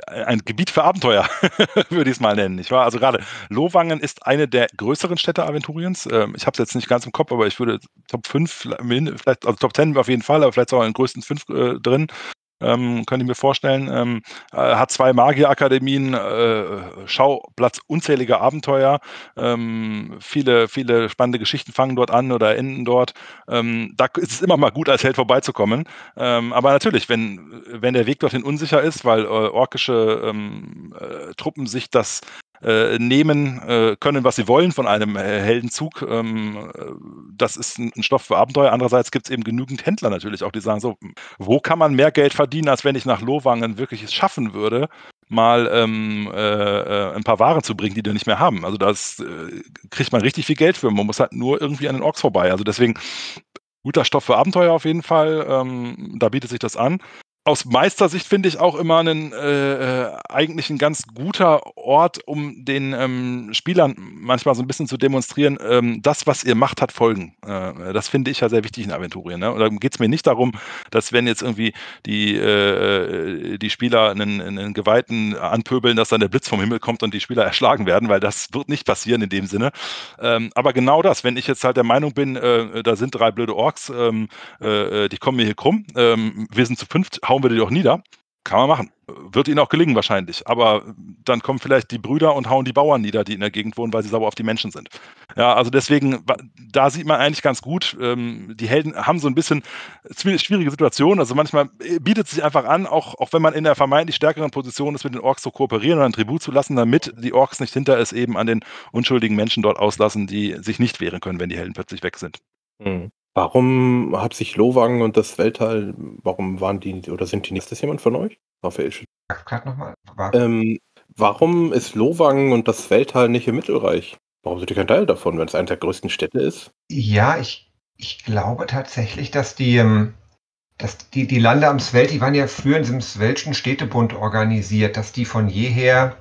Speaker 2: äh, ein Gebiet für Abenteuer, würde ich es mal nennen. Ich war also gerade Lowangen ist eine der größeren Städte Aventuriens. Ähm, ich habe es jetzt nicht ganz im Kopf, aber ich würde Top 5, vielleicht, also Top 10 auf jeden Fall, aber vielleicht auch in den größten 5 äh, drin ähm, könnte ich mir vorstellen. Ähm, äh, hat zwei Magierakademien, äh, Schauplatz unzähliger Abenteuer. Ähm, viele, viele spannende Geschichten fangen dort an oder enden dort. Ähm, da ist es immer mal gut, als Held vorbeizukommen. Ähm, aber natürlich, wenn, wenn der Weg dorthin unsicher ist, weil äh, orkische ähm, äh, Truppen sich das äh, nehmen äh, können, was sie wollen von einem äh, Heldenzug. Ähm, äh, das ist ein, ein, Stoff für Abenteuer. Andererseits gibt es eben genügend Händler natürlich auch, die sagen so, wo kann man mehr Geld verdienen, als wenn ich nach Lowangen wirklich es schaffen würde, mal ähm, äh, ein paar Waren zu bringen, die wir nicht mehr haben. Also das kriegt man richtig viel Geld für. Man muss halt nur irgendwie an den Orks vorbei. Also deswegen guter Stoff für Abenteuer auf jeden Fall. Ähm, da bietet sich das an aus Meistersicht finde ich auch immer einen, äh, äh, eigentlich ein ganz guter Ort, um den ähm, Spielern manchmal so ein bisschen zu demonstrieren, ähm, das, was ihr macht, hat Folgen. Äh, das finde ich ja sehr wichtig in Aventurien. Ne? Da geht es mir nicht darum, dass wenn jetzt irgendwie die, äh, die Spieler einen, einen Geweihten anpöbeln, dass dann der Blitz vom Himmel kommt und die Spieler erschlagen werden, weil das wird nicht passieren in dem Sinne. Ähm, aber genau das, wenn ich jetzt halt der Meinung bin, äh, da sind drei blöde Orks, ähm, äh, die kommen mir hier krumm, ähm, wir sind zu fünft, hauen wir die doch nieder. Kann man machen. Wird ihnen auch gelingen wahrscheinlich. Aber dann kommen vielleicht die Brüder und hauen die Bauern nieder, die in der Gegend wohnen, weil sie sauer auf die Menschen sind. Ja, also deswegen, da sieht man eigentlich ganz gut, ähm, die Helden haben so ein bisschen schwierige Situationen. Also manchmal äh, bietet es sich einfach an, auch, auch wenn man in der vermeintlich stärkeren Position ist, mit den Orks zu kooperieren und ein Tribut zu lassen, damit die Orks nicht hinter es eben an den unschuldigen Menschen dort auslassen, die sich nicht wehren können, wenn die Helden plötzlich weg sind.
Speaker 1: Mhm. Warum hat sich Lowang und das Weltall, warum waren die oder sind die nicht? Ist das jemand von euch? Raphael.
Speaker 3: Gerade nochmal.
Speaker 1: Ähm, warum ist Lowang und das Weltall nicht im Mittelreich? Warum sind die kein Teil davon, wenn es eine der größten Städte ist?
Speaker 3: Ja, ich, ich glaube tatsächlich, dass die, ähm, dass die, die Lande am Sveld, die waren ja früher in diesem Swelschen Städtebund organisiert, dass die von jeher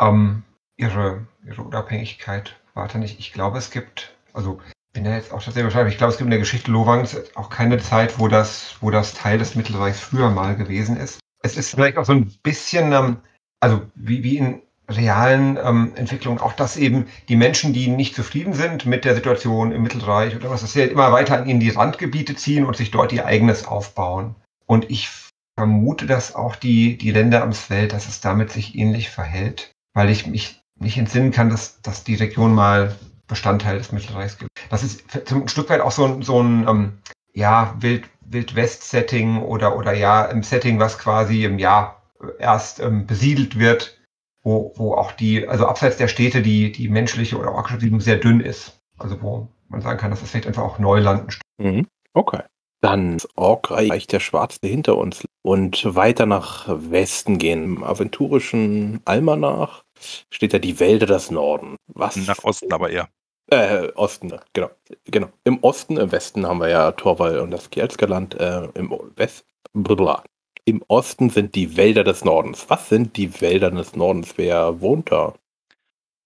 Speaker 3: ähm, ihre, ihre Unabhängigkeit warten. Ich, ich glaube, es gibt, also bin ja jetzt auch tatsächlich wahrscheinlich, ich glaube, es gibt in der Geschichte Lowangs auch keine Zeit, wo das, wo das Teil des Mittelreichs früher mal gewesen ist. Es ist vielleicht auch so ein bisschen, ähm, also wie, wie in realen ähm, Entwicklungen, auch dass eben die Menschen, die nicht zufrieden sind mit der Situation im Mittelreich oder was, dass sie halt immer weiter in die Randgebiete ziehen und sich dort ihr eigenes aufbauen. Und ich vermute, dass auch die, die Länder am Feld, dass es damit sich ähnlich verhält, weil ich mich nicht entsinnen kann, dass, dass die Region mal Bestandteil des Mittelreichs gibt. Das ist zum Stück weit auch so, ein, so ein ähm, ja, Wild, Wild-West-Setting oder, oder ja, im Setting, was quasi im Jahr erst ähm, besiedelt wird, wo, wo auch die, also abseits der Städte, die, die menschliche oder orkische Siedlung sehr dünn ist. Also wo man sagen kann, dass das vielleicht einfach auch Neuland
Speaker 1: mhm. Okay. Dann Orkreich der Schwarze hinter uns und weiter nach Westen gehen. Im aventurischen Almanach steht da die Wälder des Norden.
Speaker 2: Was? Nach Osten aber eher.
Speaker 1: Äh, Osten, genau. genau. Im Osten, im Westen haben wir ja Torwall und das Kielskerland. Äh, Im West, blablabla. Im Osten sind die Wälder des Nordens. Was sind die Wälder des Nordens? Wer wohnt da?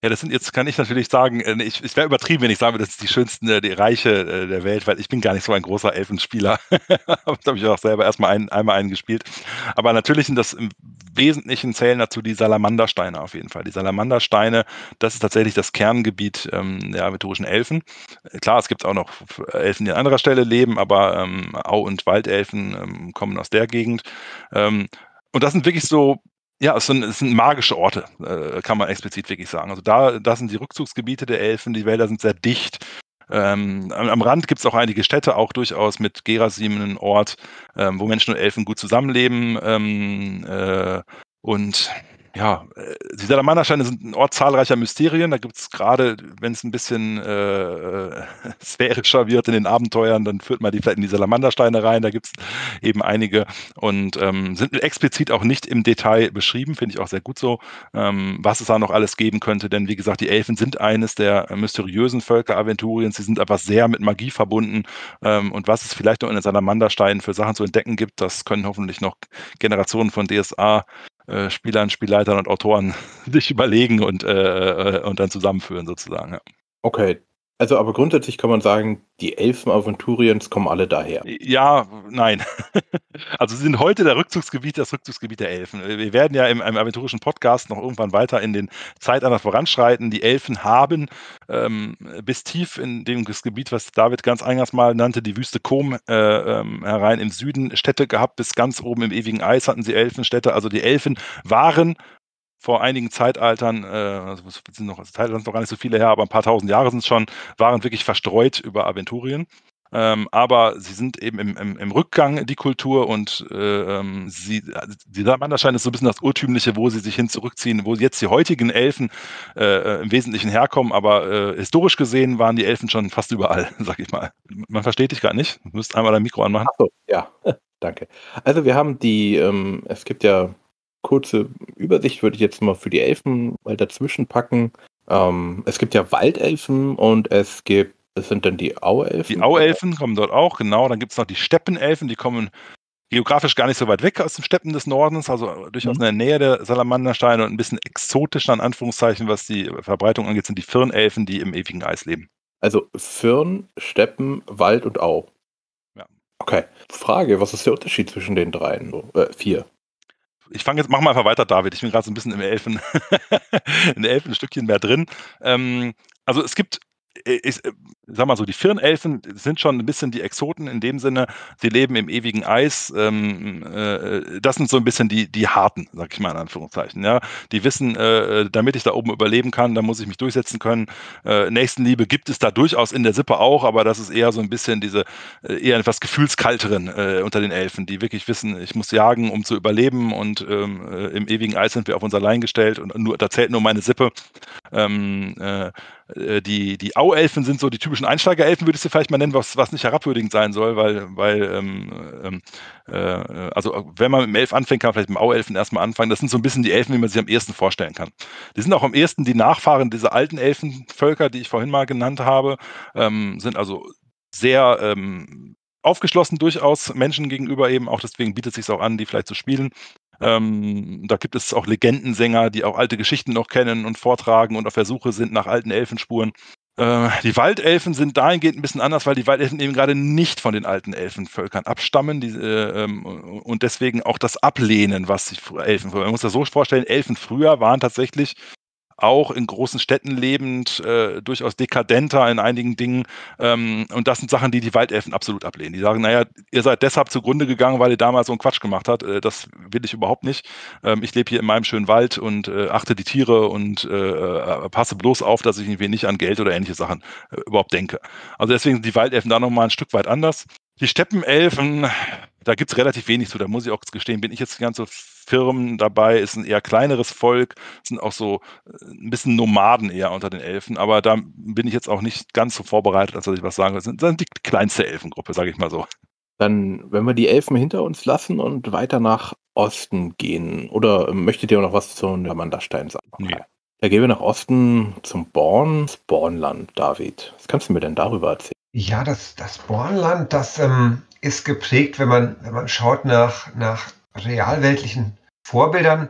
Speaker 2: Ja, das sind jetzt, kann ich natürlich sagen, äh, ich, ich wäre übertrieben, wenn ich sage, das ist die schönsten, äh, die Reiche äh, der Welt, weil ich bin gar nicht so ein großer Elfenspieler. da habe ich auch selber erstmal ein, einmal einen gespielt. Aber natürlich sind das im Wesentlichen zählen dazu die Salamandersteine auf jeden Fall. Die Salamandersteine, das ist tatsächlich das Kerngebiet ähm, der aventurischen Elfen. Klar, es gibt auch noch Elfen, die an anderer Stelle leben, aber ähm, Au- und Waldelfen ähm, kommen aus der Gegend. Ähm, und das sind wirklich so ja, es sind, es sind magische Orte, äh, kann man explizit wirklich sagen. Also da, da sind die Rückzugsgebiete der Elfen, die Wälder sind sehr dicht. Ähm, am, am, Rand gibt es auch einige Städte, auch durchaus mit Gerasim einen Ort, ähm, wo Menschen und Elfen gut zusammenleben. Ähm, äh, und ja, äh, die Salamandersteine sind ein Ort zahlreicher Mysterien. Da gibt es gerade, wenn es ein bisschen äh, sphärischer wird in den Abenteuern, dann führt man die vielleicht in die Salamandersteine rein. Da gibt es eben einige und ähm, sind explizit auch nicht im Detail beschrieben, finde ich auch sehr gut so, ähm, was es da noch alles geben könnte. Denn wie gesagt, die Elfen sind eines der mysteriösen Völker Aventuriens. Sie sind aber sehr mit Magie verbunden. Ähm, und was es vielleicht noch in den Salamandersteinen für Sachen zu entdecken gibt, das können hoffentlich noch Generationen von DSA äh, Spielern, Spielleitern und Autoren sich überlegen und, äh, äh, und dann zusammenführen sozusagen. Ja.
Speaker 1: Okay, also aber grundsätzlich kann man sagen, die Elfen Aventuriens kommen alle daher.
Speaker 2: Ja, nein. Also sie sind heute der Rückzugsgebiet, das Rückzugsgebiet der Elfen. Wir werden ja im, im aventurischen Podcast noch irgendwann weiter in den Zeitalter voranschreiten. Die Elfen haben ähm, bis tief in dem Gebiet, was David ganz eingangs mal nannte, die Wüste Kom äh, ähm, herein im Süden Städte gehabt. Bis ganz oben im ewigen Eis hatten sie Elfenstädte. Also die Elfen waren vor einigen Zeitaltern, äh, also sind noch, Zeitaltern sind noch gar nicht so viele her, aber ein paar tausend Jahre sind es schon, waren wirklich verstreut über Aventurien. Ähm, aber sie sind eben im, im, im, Rückgang, die Kultur, und äh, ähm, sie, die Manderschein ist so ein bisschen das Urtümliche, wo sie sich hin zurückziehen, wo jetzt die heutigen Elfen äh, äh, im Wesentlichen herkommen, aber äh, historisch gesehen waren die Elfen schon fast überall, sag ich mal. Man versteht dich gerade nicht. Du müsst einmal dein Mikro anmachen.
Speaker 1: Achso, ja, danke. Also wir haben die, ähm, es gibt ja kurze Übersicht würde ich jetzt mal für die Elfen mal dazwischen packen. Ähm, es gibt ja Waldelfen und es gibt, es sind dann die Auelfen.
Speaker 2: Die Auelfen kommen dort auch, genau. Dann gibt es noch die Steppenelfen, die kommen geografisch gar nicht so weit weg aus den Steppen des Nordens, also durchaus mhm. in der Nähe der Salamandersteine und ein bisschen exotischer, in Anführungszeichen, was die Verbreitung angeht, sind die Firnelfen, die im ewigen Eis leben.
Speaker 1: Also Firn, Steppen, Wald und Au. Ja. Okay. Frage, was ist der Unterschied zwischen den dreien? Äh, vier
Speaker 2: ich fange jetzt, mach mal einfach weiter, David. Ich bin gerade so ein bisschen im Elfen, in Elfen ein Stückchen mehr drin. Ähm, also es gibt ich äh, sag mal so, die Firnelfen sind schon ein bisschen die Exoten in dem Sinne, sie leben im ewigen Eis. Ähm, äh, das sind so ein bisschen die, die Harten, sag ich mal in Anführungszeichen. Ja? Die wissen, äh, damit ich da oben überleben kann, da muss ich mich durchsetzen können. Äh, Nächstenliebe gibt es da durchaus in der Sippe auch, aber das ist eher so ein bisschen diese, äh, eher etwas gefühlskalteren äh, unter den Elfen, die wirklich wissen, ich muss jagen, um zu überleben und ähm, im ewigen Eis sind wir auf uns allein gestellt und nur, da zählt nur meine Sippe. Ähm, äh, die, die Auelfen sind so die typischen Einsteigerelfen, würde ich sie vielleicht mal nennen, was, was nicht herabwürdigend sein soll, weil, weil ähm, ähm, äh, also wenn man mit dem Elf anfängt, kann man vielleicht mit dem Auelfen erstmal anfangen. Das sind so ein bisschen die Elfen, wie man sich am ehesten vorstellen kann. Die sind auch am ehesten die Nachfahren dieser alten Elfenvölker, die ich vorhin mal genannt habe, ähm, sind also sehr ähm, aufgeschlossen durchaus Menschen gegenüber eben, auch deswegen bietet es sich auch an, die vielleicht zu spielen. Ähm, da gibt es auch Legendensänger, die auch alte Geschichten noch kennen und vortragen und auf der Suche sind nach alten Elfenspuren. Äh, die Waldelfen sind dahingehend ein bisschen anders, weil die Waldelfen eben gerade nicht von den alten Elfenvölkern abstammen die, äh, ähm, und deswegen auch das ablehnen, was die Elfen. Man muss das so vorstellen, Elfen früher waren tatsächlich auch in großen Städten lebend, äh, durchaus dekadenter in einigen Dingen. Ähm, und das sind Sachen, die die Waldelfen absolut ablehnen. Die sagen, naja, ihr seid deshalb zugrunde gegangen, weil ihr damals so einen Quatsch gemacht habt. Äh, das will ich überhaupt nicht. Ähm, ich lebe hier in meinem schönen Wald und äh, achte die Tiere und äh, äh, passe bloß auf, dass ich irgendwie nicht an Geld oder ähnliche Sachen äh, überhaupt denke. Also deswegen sind die Waldelfen da nochmal ein Stück weit anders. Die Steppenelfen, da gibt es relativ wenig zu, da muss ich auch gestehen, bin ich jetzt ganz so Firmen dabei, ist ein eher kleineres Volk, sind auch so äh, ein bisschen Nomaden eher unter den Elfen, aber da bin ich jetzt auch nicht ganz so vorbereitet, als dass ich was sagen will. Das sind die kleinste Elfengruppe, sage ich mal so.
Speaker 1: Dann, wenn wir die Elfen hinter uns lassen und weiter nach Osten gehen, oder möchtet ihr noch was zu Amandastein sagen? Nee. Da gehen wir nach Osten zum Born, das Bornland, David. Was kannst du mir denn darüber erzählen?
Speaker 3: Ja, das, das Bornland, das ähm, ist geprägt, wenn man, wenn man schaut nach, nach realweltlichen Vorbildern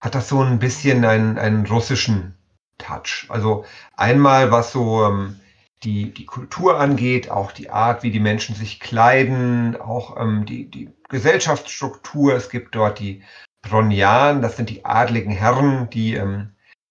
Speaker 3: hat das so ein bisschen einen, einen russischen Touch. Also einmal, was so ähm, die, die Kultur angeht, auch die Art, wie die Menschen sich kleiden, auch ähm, die, die Gesellschaftsstruktur. Es gibt dort die Bronjan, das sind die adligen Herren, die ähm,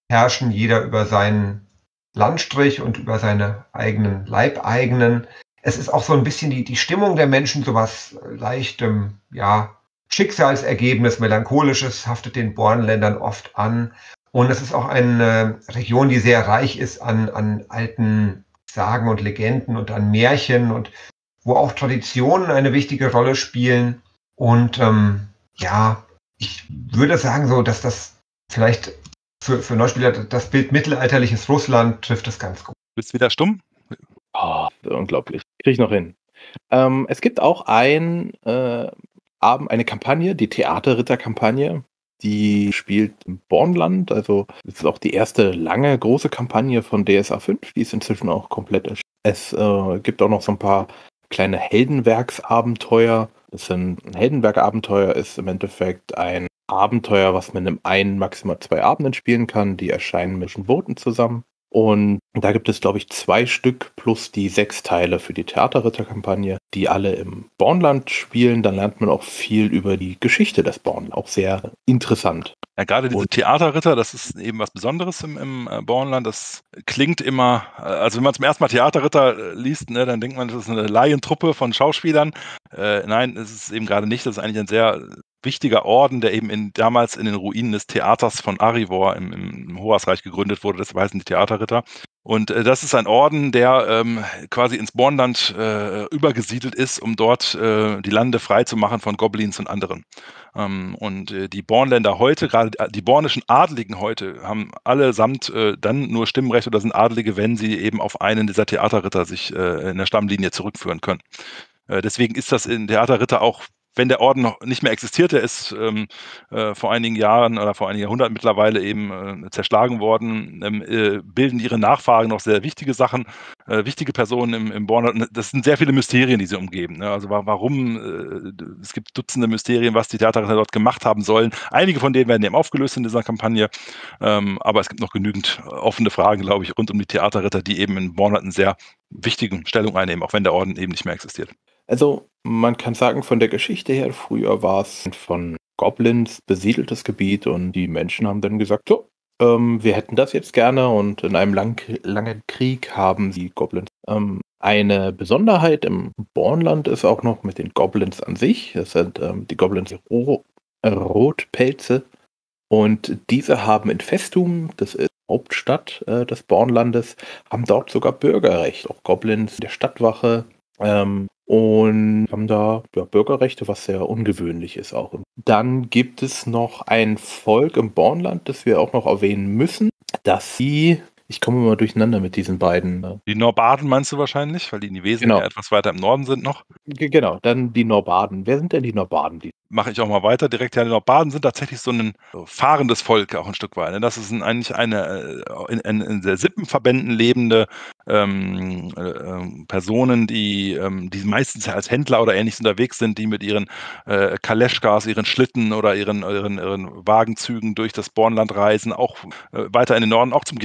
Speaker 3: herrschen jeder über seinen Landstrich und über seine eigenen Leibeigenen. Es ist auch so ein bisschen die, die Stimmung der Menschen, sowas leicht, ähm, ja, Schicksalsergebnis, melancholisches haftet den Bornländern oft an. Und es ist auch eine Region, die sehr reich ist an, an alten Sagen und Legenden und an Märchen und wo auch Traditionen eine wichtige Rolle spielen. Und ähm, ja, ich würde sagen so, dass das vielleicht für, für Neuspieler das Bild mittelalterliches Russland trifft es ganz gut.
Speaker 2: Bist du wieder stumm?
Speaker 1: Oh, unglaublich. Kriege ich noch hin. Ähm, es gibt auch ein, äh, Abend, eine Kampagne, die Theaterritter-Kampagne. Die spielt im Bornland. Also, es ist auch die erste lange große Kampagne von DSA 5. Die ist inzwischen auch komplett erschienen. Es äh, gibt auch noch so ein paar kleine Heldenwerksabenteuer. Das sind, ein Heldenwerk-Abenteuer ist im Endeffekt ein Abenteuer, was man in einem, maximal zwei Abenden spielen kann. Die erscheinen mit den Booten zusammen. Und da gibt es, glaube ich, zwei Stück plus die sechs Teile für die Theaterritterkampagne, die alle im Bornland spielen. Dann lernt man auch viel über die Geschichte des Bornland. Auch sehr interessant.
Speaker 2: Ja, gerade diese Theaterritter, das ist eben was Besonderes im, im äh, Bornland. Das klingt immer, äh, also wenn man zum ersten Mal Theaterritter äh, liest, ne, dann denkt man, das ist eine Laientruppe von Schauspielern. Äh, nein, es ist eben gerade nicht. Das ist eigentlich ein sehr wichtiger Orden, der eben in, damals in den Ruinen des Theaters von Arivor im, im Hoasreich gegründet wurde. Das heißen die Theaterritter. Und äh, das ist ein Orden, der ähm, quasi ins Bornland äh, übergesiedelt ist, um dort äh, die Lande frei zu machen von Goblins und anderen. Ähm, und äh, die Bornländer heute, gerade die bornischen Adligen heute, haben allesamt äh, dann nur Stimmrecht oder sind Adlige, wenn sie eben auf einen dieser Theaterritter sich äh, in der Stammlinie zurückführen können. Deswegen ist das in Theaterritter auch wenn der Orden noch nicht mehr existiert, der ist ähm, äh, vor einigen Jahren oder vor einigen Jahrhunderten mittlerweile eben äh, zerschlagen worden, ähm, äh, bilden ihre Nachfahren noch sehr wichtige Sachen, äh, wichtige Personen im, im Born. Das sind sehr viele Mysterien, die sie umgeben. Ne? Also warum, äh, es gibt Dutzende Mysterien, was die Theaterritter dort gemacht haben sollen. Einige von denen werden eben aufgelöst in dieser Kampagne, ähm, aber es gibt noch genügend offene Fragen, glaube ich, rund um die Theaterritter, die eben in Born eine sehr wichtige Stellung einnehmen, auch wenn der Orden eben nicht mehr existiert.
Speaker 1: Also man kann sagen, von der Geschichte her, früher war es von Goblins besiedeltes Gebiet und die Menschen haben dann gesagt, so, ähm, wir hätten das jetzt gerne und in einem lang, langen Krieg haben die Goblins. Ähm, eine Besonderheit im Bornland ist auch noch mit den Goblins an sich. Das sind ähm, die Goblins Ro Rotpelze und diese haben in Festum, das ist Hauptstadt äh, des Bornlandes, haben dort sogar Bürgerrecht. Auch Goblins der Stadtwache ähm, und haben da ja, Bürgerrechte, was sehr ungewöhnlich ist auch. Dann gibt es noch ein Volk im Bornland, das wir auch noch erwähnen müssen, dass sie ich komme immer durcheinander mit diesen beiden.
Speaker 2: Äh die Norbaden meinst du wahrscheinlich, weil die Nivesen genau. ja etwas weiter im Norden sind noch?
Speaker 1: Genau, dann die Norbaden. Wer sind denn die Norbaden? Die
Speaker 2: Mache ich auch mal weiter direkt. Ja, die Norbaden sind tatsächlich so ein fahrendes Volk auch ein Stück weit. Ne? Das ist eigentlich eine äh, in, in, in der Sippenverbänden lebende ähm, äh, ähm, Personen, die, ähm, die meistens als Händler oder ähnliches unterwegs sind, die mit ihren äh, Kaleschkas, ihren Schlitten oder ihren, ihren, ihren Wagenzügen durch das Bornland reisen, auch äh, weiter in den Norden, auch zum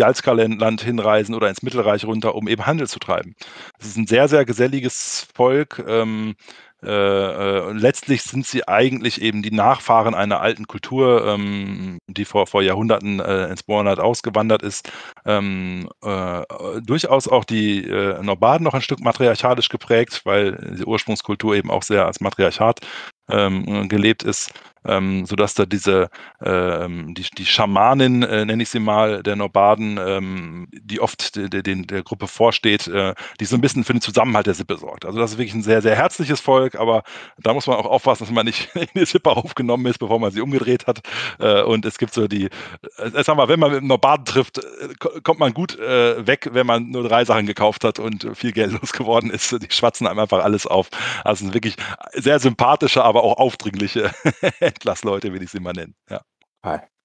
Speaker 2: Gjalskarland hinreisen oder ins Mittelreich runter, um eben Handel zu treiben. Es ist ein sehr, sehr geselliges Volk. Ähm, äh, äh, letztlich sind sie eigentlich eben die Nachfahren einer alten Kultur, ähm, die vor, vor Jahrhunderten äh, ins Bornland ausgewandert ist. Ähm, äh, durchaus auch die äh, Norbaden noch ein Stück matriarchalisch geprägt, weil die Ursprungskultur eben auch sehr als Matriarchat ähm, gelebt ist ähm, sodass da diese, ähm, die, die Schamanin, äh, nenne ich sie mal, der Norbaden, ähm, die oft de, de, de, der Gruppe vorsteht, äh, die so ein bisschen für den Zusammenhalt der Sippe sorgt. Also das ist wirklich ein sehr, sehr herzliches Volk, aber da muss man auch aufpassen, dass man nicht in die Sippe aufgenommen ist, bevor man sie umgedreht hat. Äh, und es gibt so die, äh, sagen wir, wenn man mit einem Norbaden trifft, äh, kommt man gut äh, weg, wenn man nur drei Sachen gekauft hat und viel Geld losgeworden ist. Die schwatzen einem einfach alles auf. Also wirklich sehr sympathische, aber auch aufdringliche Entlassleute, will ich sie mal nennen. Ja.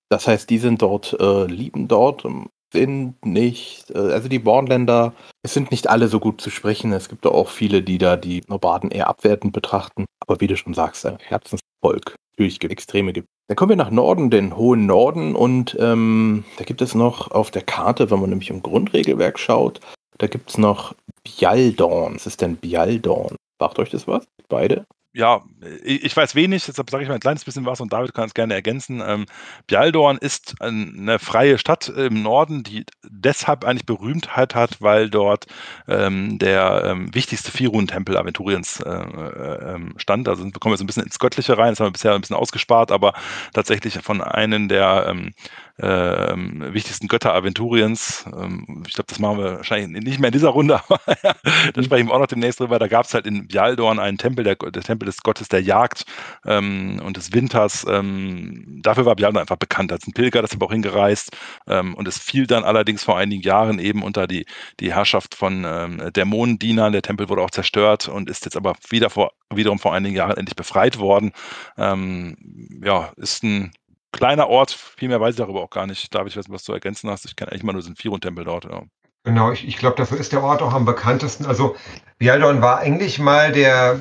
Speaker 1: Das heißt, die sind dort, äh, lieben dort, ähm, sind nicht, äh, also die Bornländer, es sind nicht alle so gut zu sprechen. Es gibt auch viele, die da die Nobaden eher abwertend betrachten. Aber wie du schon sagst, ein Herzensvolk. Natürlich gibt extreme gibt. Dann kommen wir nach Norden, den hohen Norden, und ähm, da gibt es noch auf der Karte, wenn man nämlich im Grundregelwerk schaut, da gibt es noch Bialdorn. Was ist denn Bialdorn? Sagt euch das was? Beide?
Speaker 2: Ja, ich weiß wenig, deshalb sage ich mal ein kleines bisschen was und David kann es gerne ergänzen. Ähm, Bialdorn ist eine freie Stadt im Norden, die deshalb eigentlich Berühmtheit hat, weil dort ähm, der ähm, wichtigste Firun-Tempel Aventuriens äh, äh, ähm, stand. Also kommen wir so ein bisschen ins Göttliche rein, das haben wir bisher ein bisschen ausgespart, aber tatsächlich von einem der ähm, äh, wichtigsten Götter Aventuriens. Ähm, ich glaube, das machen wir wahrscheinlich nicht mehr in dieser Runde, aber da mhm. sprechen wir auch noch demnächst drüber. Da gab es halt in Bialdorn einen Tempel, der, der, Tempel des Gottes der Jagd ähm, und des Winters. Ähm, dafür war Bialdorn einfach bekannt als ein Pilger, das aber auch hingereist. Ähm, und es fiel dann allerdings vor einigen Jahren eben unter die, die Herrschaft von ähm, Dämonendienern. Der Tempel wurde auch zerstört und ist jetzt aber wieder vor, wiederum vor einigen Jahren endlich befreit worden. Ähm, ja, ist ein kleiner Ort, viel mehr weiß ich darüber auch gar nicht. David, ich nicht, was du ergänzen hast. Ich kenne eigentlich mal nur den Firun-Tempel dort. Ja.
Speaker 3: Genau, ich, ich glaube, dafür ist der Ort auch am bekanntesten. Also Bialdon war eigentlich mal der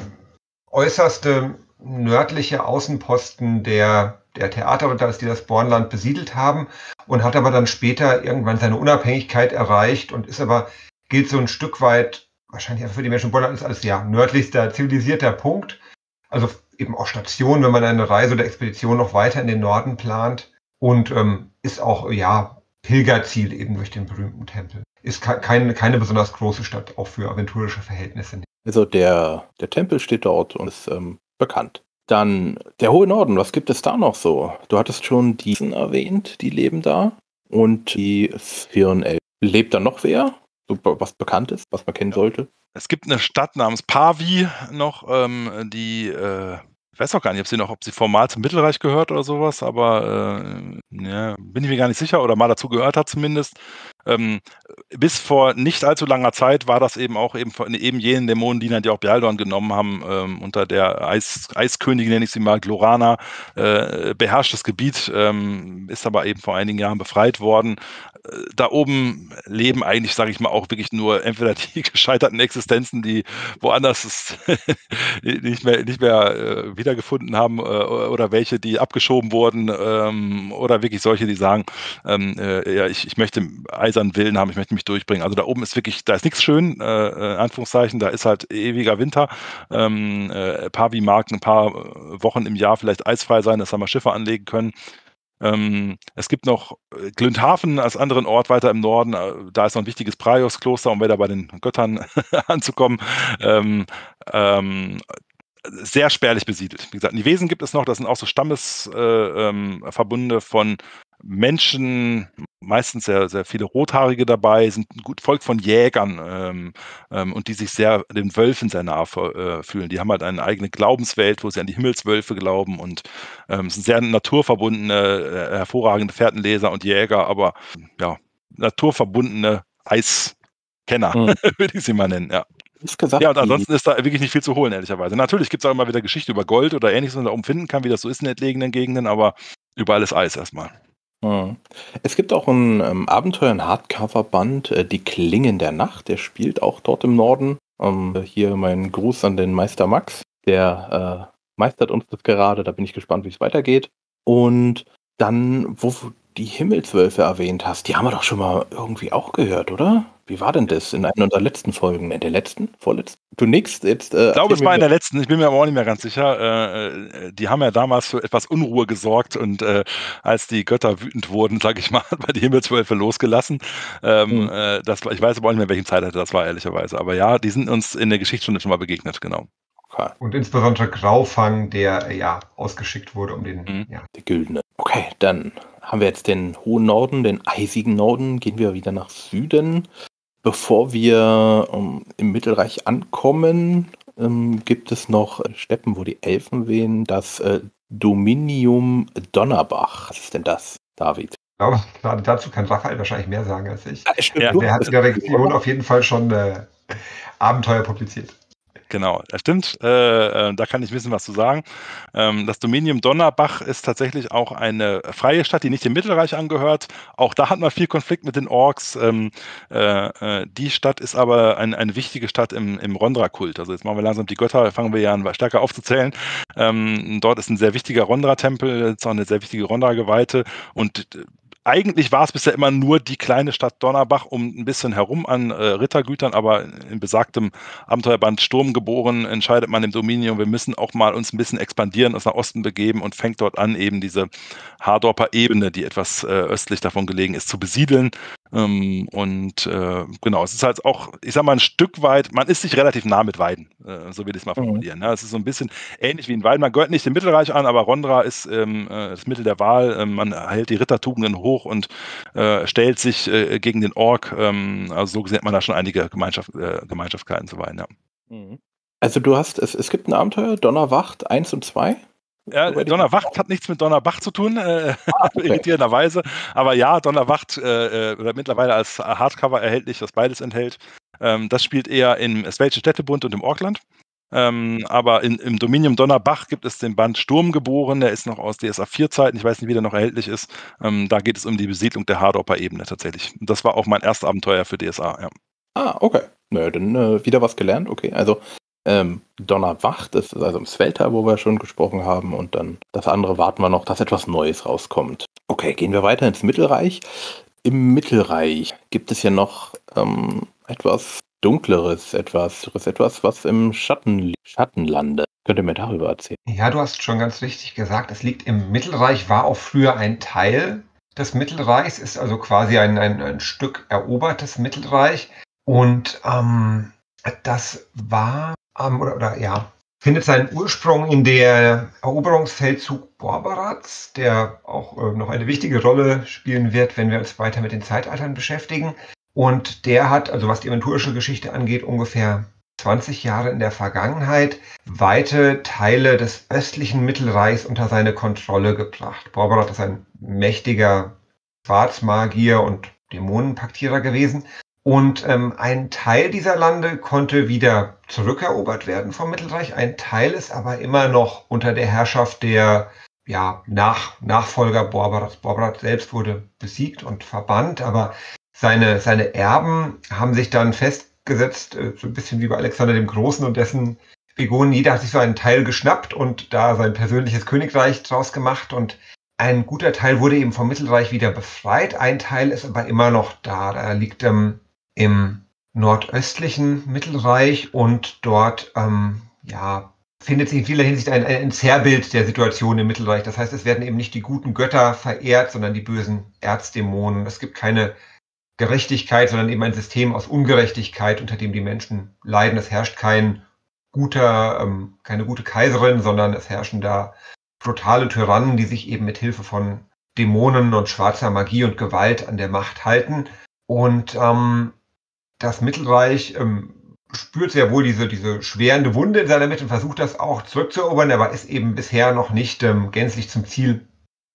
Speaker 3: äußerste nördliche Außenposten der, der Theater, die das Bornland besiedelt haben und hat aber dann später irgendwann seine Unabhängigkeit erreicht und ist aber, gilt so ein Stück weit, wahrscheinlich für die Menschen Bornland ist als ja nördlichster zivilisierter Punkt. Also eben auch Station, wenn man eine Reise oder Expedition noch weiter in den Norden plant und ähm, ist auch, ja, Pilgerziel eben durch den berühmten Tempel. Ist keine, keine besonders große Stadt, auch für aventurische Verhältnisse.
Speaker 1: Also der, der Tempel steht dort und ist ähm, bekannt. Dann der hohe Norden, was gibt es da noch so? Du hattest schon diesen erwähnt, die leben da. Und die Sphären Lebt da noch wer? So, was bekannt ist, was man kennen sollte?
Speaker 2: Es gibt eine Stadt namens Pavi noch, ähm, die äh, ich weiß auch gar nicht, ob sie noch, ob sie formal zum Mittelreich gehört oder sowas, aber äh, ja, bin ich mir gar nicht sicher oder mal dazu gehört hat zumindest. Ähm, bis vor nicht allzu langer Zeit war das eben auch eben von eben jenen Dämonendiener, die auch Bialdorn genommen haben, ähm, unter der Eis, Eiskönigin, nenne ich sie mal, Glorana, äh, beherrschtes Gebiet, ähm, ist aber eben vor einigen Jahren befreit worden da oben leben eigentlich, sage ich mal, auch wirklich nur entweder die gescheiterten Existenzen, die woanders nicht mehr, nicht mehr äh, wiedergefunden haben äh, oder welche, die abgeschoben wurden ähm, oder wirklich solche, die sagen, ähm, äh, ja, ich, ich möchte eisern Willen haben, ich möchte mich durchbringen. Also da oben ist wirklich, da ist nichts schön, äh, in Anführungszeichen, da ist halt ewiger Winter. Ähm, äh, Pavi mag ein paar Wochen im Jahr vielleicht eisfrei sein, dass da mal Schiffe anlegen können. Ähm, es gibt noch äh, Glündhafen als anderen Ort weiter im Norden. Äh, da ist noch ein wichtiges Praios-Kloster, um wieder bei den Göttern anzukommen. Ähm, ähm, sehr spärlich besiedelt. Wie gesagt, in Wesen gibt es noch, das sind auch so Stammesverbunde äh, ähm, von Menschen, meistens sehr, sehr viele Rothaarige dabei, sind ein gut Volk von Jägern ähm, ähm, und die sich sehr den Wölfen sehr nahe äh, fühlen. Die haben halt eine eigene Glaubenswelt, wo sie an die Himmelswölfe glauben und ähm, sind sehr naturverbundene, äh, hervorragende Fährtenleser und Jäger, aber ja, naturverbundene Eiskenner, mhm. würde ich sie mal nennen, ja. Gesagt, ja, und ansonsten ist da wirklich nicht viel zu holen, ehrlicherweise. Natürlich gibt es auch immer wieder Geschichte über Gold oder ähnliches, was man da umfinden kann, wie das so ist in entlegenen Gegenden, aber überall ist Eis erstmal.
Speaker 1: Hm. Es gibt auch ein ähm, Abenteuer, ein Hardcover-Band, äh, Die Klingen der Nacht. Der spielt auch dort im Norden. Ähm, hier mein Gruß an den Meister Max. Der äh, meistert uns das gerade. Da bin ich gespannt, wie es weitergeht. Und dann, wo die Himmelswölfe erwähnt hast, die haben wir doch schon mal irgendwie auch gehört, oder? Wie war denn das in einer der letzten Folgen? In der letzten? Vorletzten? Du nix
Speaker 2: jetzt. Äh, ich glaube, es war in der letzten, ich bin mir aber auch nicht mehr ganz sicher. Äh, äh, die haben ja damals für etwas Unruhe gesorgt und äh, als die Götter wütend wurden, sage ich mal, bei die Himmelswölfe losgelassen. Ähm, hm. das, ich weiß aber auch nicht mehr, welchen Zeitalter das war, ehrlicherweise. Aber ja, die sind uns in der Geschichtsstunde schon mal begegnet, genau.
Speaker 3: Okay. Und insbesondere Graufang, der ja ausgeschickt wurde, um den. Mhm. Ja.
Speaker 1: Der Güldene. Okay, dann haben wir jetzt den hohen Norden, den eisigen Norden. Gehen wir wieder nach Süden. Bevor wir ähm, im Mittelreich ankommen, ähm, gibt es noch Steppen, wo die Elfen wehen. Das äh, Dominium Donnerbach. Was ist denn das, David?
Speaker 3: Ich glaube, gerade dazu kann Raphael wahrscheinlich mehr sagen als ich. Ja, Der hat in der Region auf jeden Fall schon äh, Abenteuer publiziert.
Speaker 2: Genau, das stimmt. Äh, äh, da kann ich wissen, was zu sagen. Ähm, das Dominium Donnerbach ist tatsächlich auch eine freie Stadt, die nicht dem Mittelreich angehört. Auch da hat man viel Konflikt mit den Orks. Ähm, äh, äh, die Stadt ist aber ein, eine wichtige Stadt im, im Rondra-Kult. Also jetzt machen wir langsam die Götter, fangen wir ja an, stärker aufzuzählen. Ähm, dort ist ein sehr wichtiger Rondra-Tempel, ist auch eine sehr wichtige Rondra-Geweihte und eigentlich war es bisher immer nur die kleine Stadt Donnerbach um ein bisschen herum an äh, Rittergütern, aber in besagtem Abenteuerband Sturm geboren entscheidet man im Dominion, wir müssen auch mal uns ein bisschen expandieren, uns nach Osten begeben und fängt dort an, eben diese Hardorper Ebene, die etwas äh, östlich davon gelegen ist, zu besiedeln. Ähm, und äh, genau, es ist halt auch, ich sag mal, ein Stück weit, man ist sich relativ nah mit Weiden, äh, so will ich es mal mhm. formulieren. Mhm. Ja, es ist so ein bisschen ähnlich wie in Weiden. Man gehört nicht dem Mittelreich an, aber Rondra ist ähm, äh, das Mittel der Wahl. Ähm, man hält die Rittertugenden hoch und äh, stellt sich äh, gegen den Ork. Ähm, also so gesehen hat man da schon einige Gemeinschaft, äh, Gemeinschaftskeiten zu Weiden. Ja.
Speaker 1: Mhm. Also du hast, es, es gibt ein Abenteuer, Donnerwacht 1 und 2.
Speaker 2: Ja, Donnerwacht hat nichts mit Donnerbach zu tun, äh, ah, okay. irritierenderweise. Aber ja, Donnerwacht äh, äh mittlerweile als Hardcover erhältlich, das beides enthält. Ähm, das spielt eher im Swelschen Städtebund und im Orkland. Ähm, aber in, im Dominium Donnerbach gibt es den Band Sturmgeboren, der ist noch aus DSA 4-Zeiten, ich weiß nicht, wie der noch erhältlich ist. Ähm, da geht es um die Besiedlung der Hardopper-Ebene tatsächlich. Das war auch mein erstes Abenteuer für DSA, ja.
Speaker 1: Ah, okay. Naja, dann äh, wieder was gelernt, okay. Also ähm, Donnerwacht, das ist also im Svelta, wo wir schon gesprochen haben, und dann das andere warten wir noch, dass etwas Neues rauskommt. Okay, gehen wir weiter ins Mittelreich. Im Mittelreich gibt es ja noch ähm, etwas Dunkleres, etwas, etwas, was im Schatten, Schatten landet. Könnt ihr mir darüber erzählen?
Speaker 3: Ja, du hast schon ganz richtig gesagt, es liegt im Mittelreich, war auch früher ein Teil des Mittelreichs, ist also quasi ein, ein, ein Stück erobertes Mittelreich. Und ähm, das war ähm, oder, oder ja, findet seinen Ursprung in der Eroberungsfeldzug Borberats, der auch äh, noch eine wichtige Rolle spielen wird, wenn wir uns weiter mit den Zeitaltern beschäftigen. Und der hat, also was die aventurische Geschichte angeht, ungefähr 20 Jahre in der Vergangenheit weite Teile des östlichen Mittelreichs unter seine Kontrolle gebracht. Borberat ist ein mächtiger Schwarzmagier und Dämonenpaktierer gewesen und ähm, ein Teil dieser Lande konnte wieder zurückerobert werden vom Mittelreich. Ein Teil ist aber immer noch unter der Herrschaft der ja, Nach Nachfolger Borbarat. Borbarat selbst wurde besiegt und verbannt, aber seine, seine Erben haben sich dann festgesetzt, äh, so ein bisschen wie bei Alexander dem Großen und dessen Begonnen. Jeder hat sich so einen Teil geschnappt und da sein persönliches Königreich draus gemacht und ein guter Teil wurde eben vom Mittelreich wieder befreit. Ein Teil ist aber immer noch da. Da liegt ähm, im nordöstlichen Mittelreich und dort ähm, ja, findet sich in vieler Hinsicht ein, ein Zerrbild der Situation im Mittelreich. Das heißt, es werden eben nicht die guten Götter verehrt, sondern die bösen Erzdämonen. Es gibt keine Gerechtigkeit, sondern eben ein System aus Ungerechtigkeit, unter dem die Menschen leiden. Es herrscht kein guter, ähm, keine gute Kaiserin, sondern es herrschen da brutale Tyrannen, die sich eben mit Hilfe von Dämonen und schwarzer Magie und Gewalt an der Macht halten. Und ähm, das Mittelreich ähm, spürt sehr wohl diese, diese schwerende Wunde in seiner Mitte und versucht das auch zurückzuerobern, aber ist eben bisher noch nicht ähm, gänzlich zum Ziel